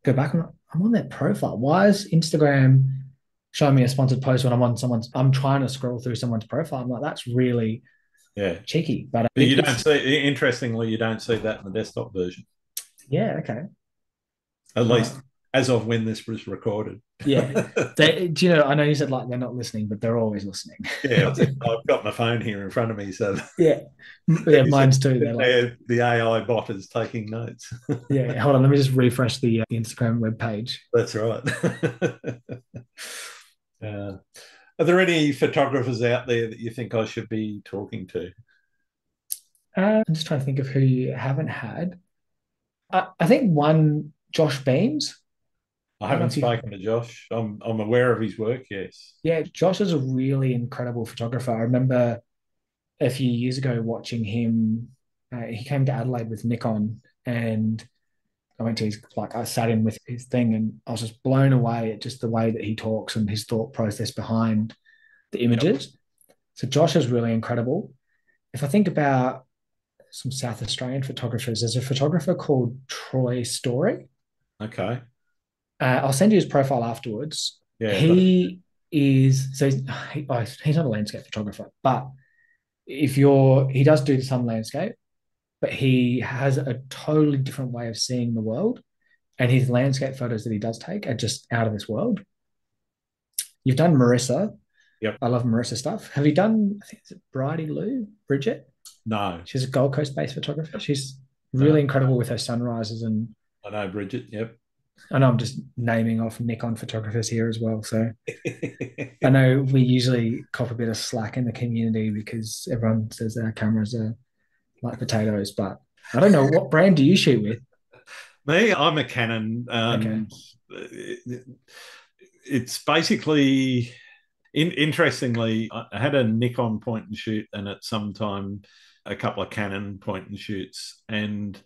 go back. I'm like, I'm on their profile. Why is Instagram showing me a sponsored post when I'm on someone's? I'm trying to scroll through someone's profile. I'm like, that's really yeah cheeky. But you don't see. Interestingly, you don't see that in the desktop version. Yeah. Okay. At least as of when this was recorded. yeah. They, do you know, I know you said like they're not listening, but they're always listening. yeah. I've got my phone here in front of me. So yeah. Yeah, mine's too. They're like, the AI bot is taking notes. yeah. Hold on. Let me just refresh the, uh, the Instagram web page. That's right. uh, are there any photographers out there that you think I should be talking to? Uh, I'm just trying to think of who you haven't had. I, I think one, Josh Beames. I haven't spoken to Josh. I'm I'm aware of his work. Yes. Yeah, Josh is a really incredible photographer. I remember a few years ago watching him. Uh, he came to Adelaide with Nikon, and I went to his like I sat in with his thing, and I was just blown away at just the way that he talks and his thought process behind the images. Yep. So Josh is really incredible. If I think about some South Australian photographers, there's a photographer called Troy Story. Okay. Uh, I'll send you his profile afterwards. Yeah, he is so he's, he, oh, he's not a landscape photographer, but if you're he does do some landscape, but he has a totally different way of seeing the world, and his landscape photos that he does take are just out of this world. You've done Marissa. Yep. I love Marissa stuff. Have you done? I think it's Bridie Lou Bridget. No, she's a Gold Coast based photographer. She's really no. incredible with her sunrises and. I know Bridget. Yep. I know I'm just naming off Nikon photographers here as well. So I know we usually cop a bit of slack in the community because everyone says our cameras are like potatoes, but I don't know what brand do you shoot with? Me, I'm a Canon. Um, okay. It's basically, in, interestingly, I had a Nikon point and shoot, and at some time, a couple of Canon point and shoots, and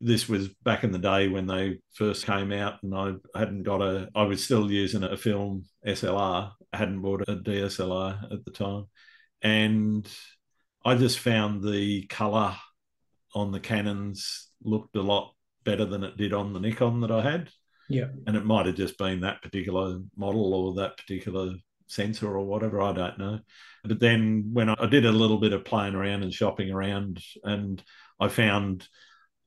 this was back in the day when they first came out, and I hadn't got a. I was still using a film SLR. I hadn't bought a DSLR at the time, and I just found the color on the Canons looked a lot better than it did on the Nikon that I had. Yeah. And it might have just been that particular model or that particular sensor or whatever. I don't know. But then when I did a little bit of playing around and shopping around, and I found,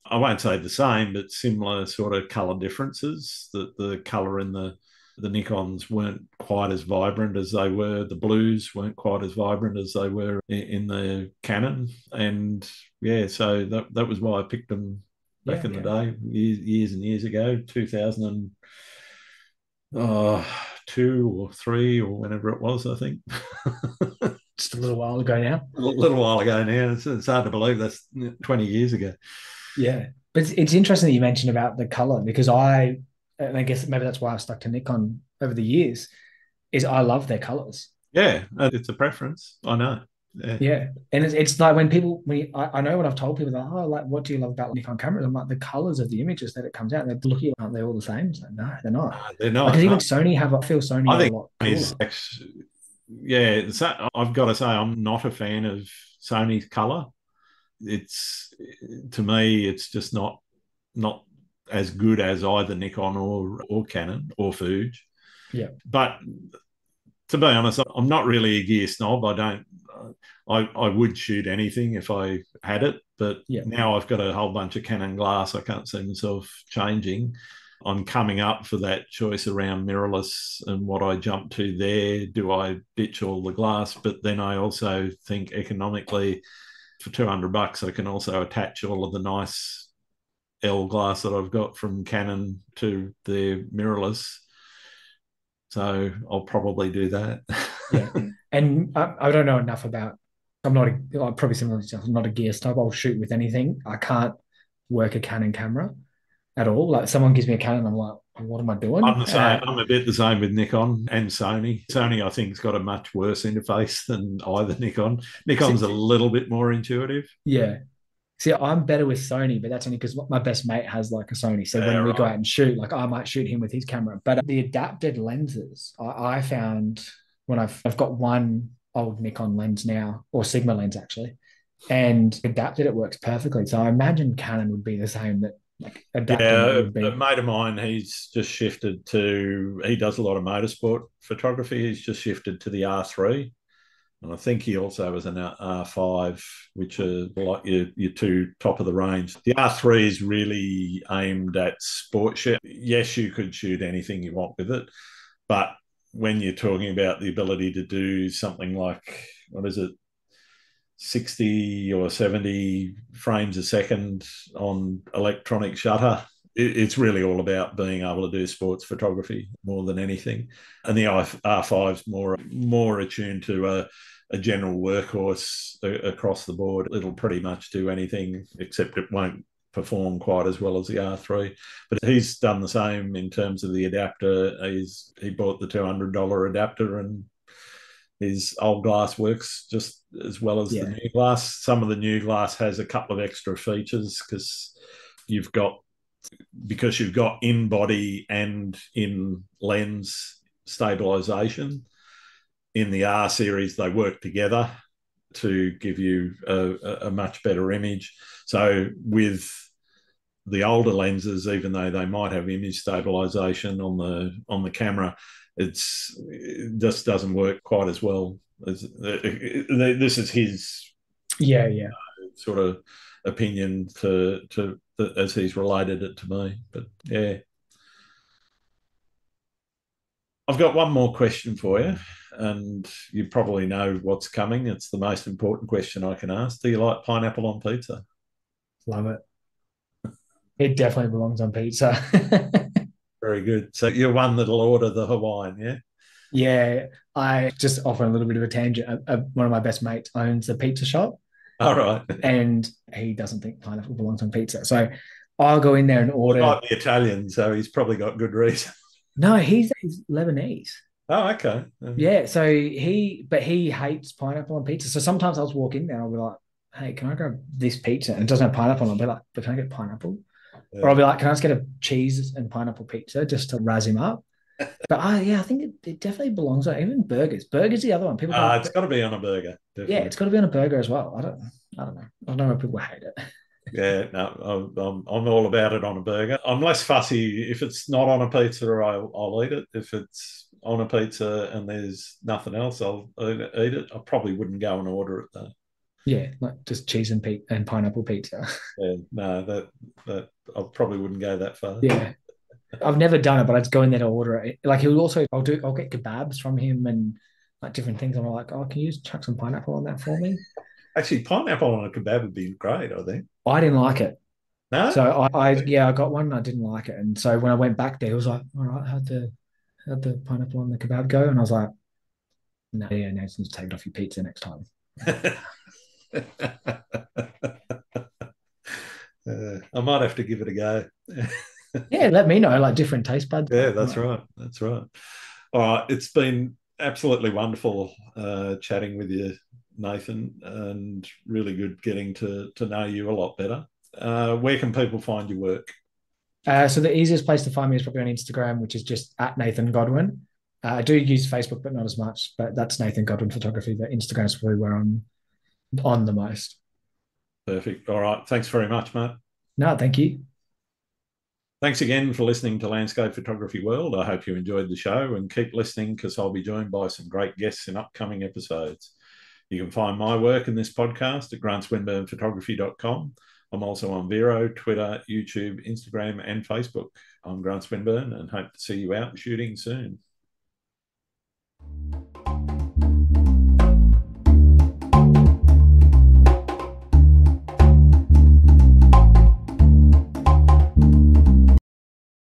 I won't say the same, but similar sort of color differences. That the color in the the Nikons weren't quite as vibrant as they were. The blues weren't quite as vibrant as they were in, the Canon. And yeah, so that that was why I picked them back yeah, in the day, years, years and years ago, 2000 and, uh, two or three or whenever it was, I think. Just a little while ago now. A little while ago now. It's, it's hard to believe that's 20 years ago. Yeah. But it's, interesting that you mentioned about the color because I, and I guess maybe that's why I've stuck to Nikon over the years, is I love their colors. Yeah, it's a preference. I know. Yeah. yeah. And it's, it's like when people, when you, I, I, know when I've told people that, oh, like, what do you love about Nikon cameras? I'm like, the colors of the images that it comes out. They're looking, aren't they all the same? Like, no, they're not. Uh, they're not. Because even Sony have, I feel Sony I think is actually, yeah, I've got to say, I'm not a fan of Sony's color. It's, to me, it's just not, not as good as either Nikon or, or Canon or Fuji. Yeah. But to be honest, I'm not really a gear snob. I don't. I, I would shoot anything if I had it, but yeah. now I've got a whole bunch of Canon glass. I can't see myself changing. I'm coming up for that choice around mirrorless and what I jump to there. Do I ditch all the glass? But then I also think economically, for 200 bucks, I can also attach all of the nice L glass that I've got from Canon to the mirrorless so I'll probably do that. yeah. And I, I, don't know enough about, I'm not, a, probably similar to I'm not a gear snob. I'll shoot with anything. I can't work a Canon camera at all. Like someone gives me a Canon, I'm like, what am I doing? I'm the same. Uh, I'm a bit the same with Nikon and Sony. Sony, I think, has got a much worse interface than either Nikon. Nikon's a little bit more intuitive. Yeah, See, I'm better with Sony, but that's only because my best mate has like a Sony. So yeah, when we right. go out and shoot, like I might shoot him with his camera. But the adapted lenses, I, I found when I've I've got one old Nikon lens now, or Sigma lens actually, and adapted it works perfectly. So I imagine Canon would be the same. That like yeah, a mate of mine, he's just shifted to. He does a lot of motorsport photography. He's just shifted to the R3 and I think he also has an R5, which are like your, your two top of the range. The R3 is really aimed at sport shoot. Yes, you could shoot anything you want with it, but when you're talking about the ability to do something like, what is it, 60 or 70 frames a second on electronic shutter, it's really all about being able to do sports photography more than anything. And the R5 is more more attuned to a a general workhorse across the board. It'll pretty much do anything, except it won't perform quite as well as the R3. But he's done the same in terms of the adapter. He's he bought the two hundred dollar adapter and his old glass works just as well as yeah. the new glass. Some of the new glass has a couple of extra features because you've got because you've got in body and in lens stabilization in the R series, they work together to give you a, a, much better image. So with the older lenses, even though they might have image stabilization on the on the camera, it's it just doesn't work quite as well. As, uh, this is his yeah yeah uh, sort of opinion to to as he's related it to me. But yeah. I've got one more question for you and you probably know what's coming. It's the most important question I can ask. Do you like pineapple on pizza? Love it. It definitely belongs on pizza. Very good. So you're one that'll order the Hawaiian, yeah? Yeah, I just offer a little bit of a tangent. Uh, one of my best mates owns a pizza shop. All right. And he doesn't think pineapple belongs on pizza. So I'll go in there and order. He might be Italian, so he's probably got good reason. No, he's, he's Lebanese. Oh, okay. Yeah. So he, but he hates pineapple on pizza. So sometimes I'll just walk in there. I'll be like, "Hey, can I grab this pizza?" And it doesn't have pineapple on. I'll be like, "But can I get pineapple?" Yeah. Or I'll be like, "Can I just get a cheese and pineapple pizza just to razz him up?" but I, yeah, I think it, it definitely belongs on even burgers. Burgers the other one. People, uh, it's got to be on a burger. Definitely. Yeah, it's got to be on a burger as well. I don't, I don't know. I don't know if people hate it. yeah, no, I'm, I'm all about it on a burger. I'm less fussy if it's not on a pizza. I'll, I'll eat it. If it's on a pizza and there's nothing else, I'll eat it. I probably wouldn't go and order it though. Yeah, like just cheese and pe- and pineapple pizza. yeah, no, that that I probably wouldn't go that far. Yeah, I've never done it, but I'd go in there to order it. Like he'll also, I'll do, I'll get kebabs from him and like different things. I'm like, oh, can you just chuck some pineapple on that for me? Actually, pineapple on a kebab would be great. I think. I didn't like it. No. So I, I yeah, I got one and I didn't like it, and so when I went back there, he was like, all right, how'd the how'd the pineapple on the kebab go? And I was like, no, yeah, Nathan's take it off your pizza next time. uh, I might have to give it a go. yeah, let me know, like different taste buds. Yeah, that's right. That's right. All right. It's been absolutely wonderful uh, chatting with you, Nathan, and really good getting to, to know you a lot better. Uh, where can people find your work? Uh, so the easiest place to find me is probably on Instagram, which is just at Nathan Godwin. Uh, I do use Facebook, but not as much. But that's Nathan Godwin Photography. The Instagram is probably where I'm on the most. Perfect. All right. Thanks very much, Matt. No, thank you. Thanks again for listening to Landscape Photography World. I hope you enjoyed the show and keep listening because I'll be joined by some great guests in upcoming episodes. You can find my work in this podcast at grantswinbournephotography.com. I'm also on Vero, Twitter, YouTube, Instagram, and Facebook. I'm Grant Swinbourne and hope to see you out shooting soon.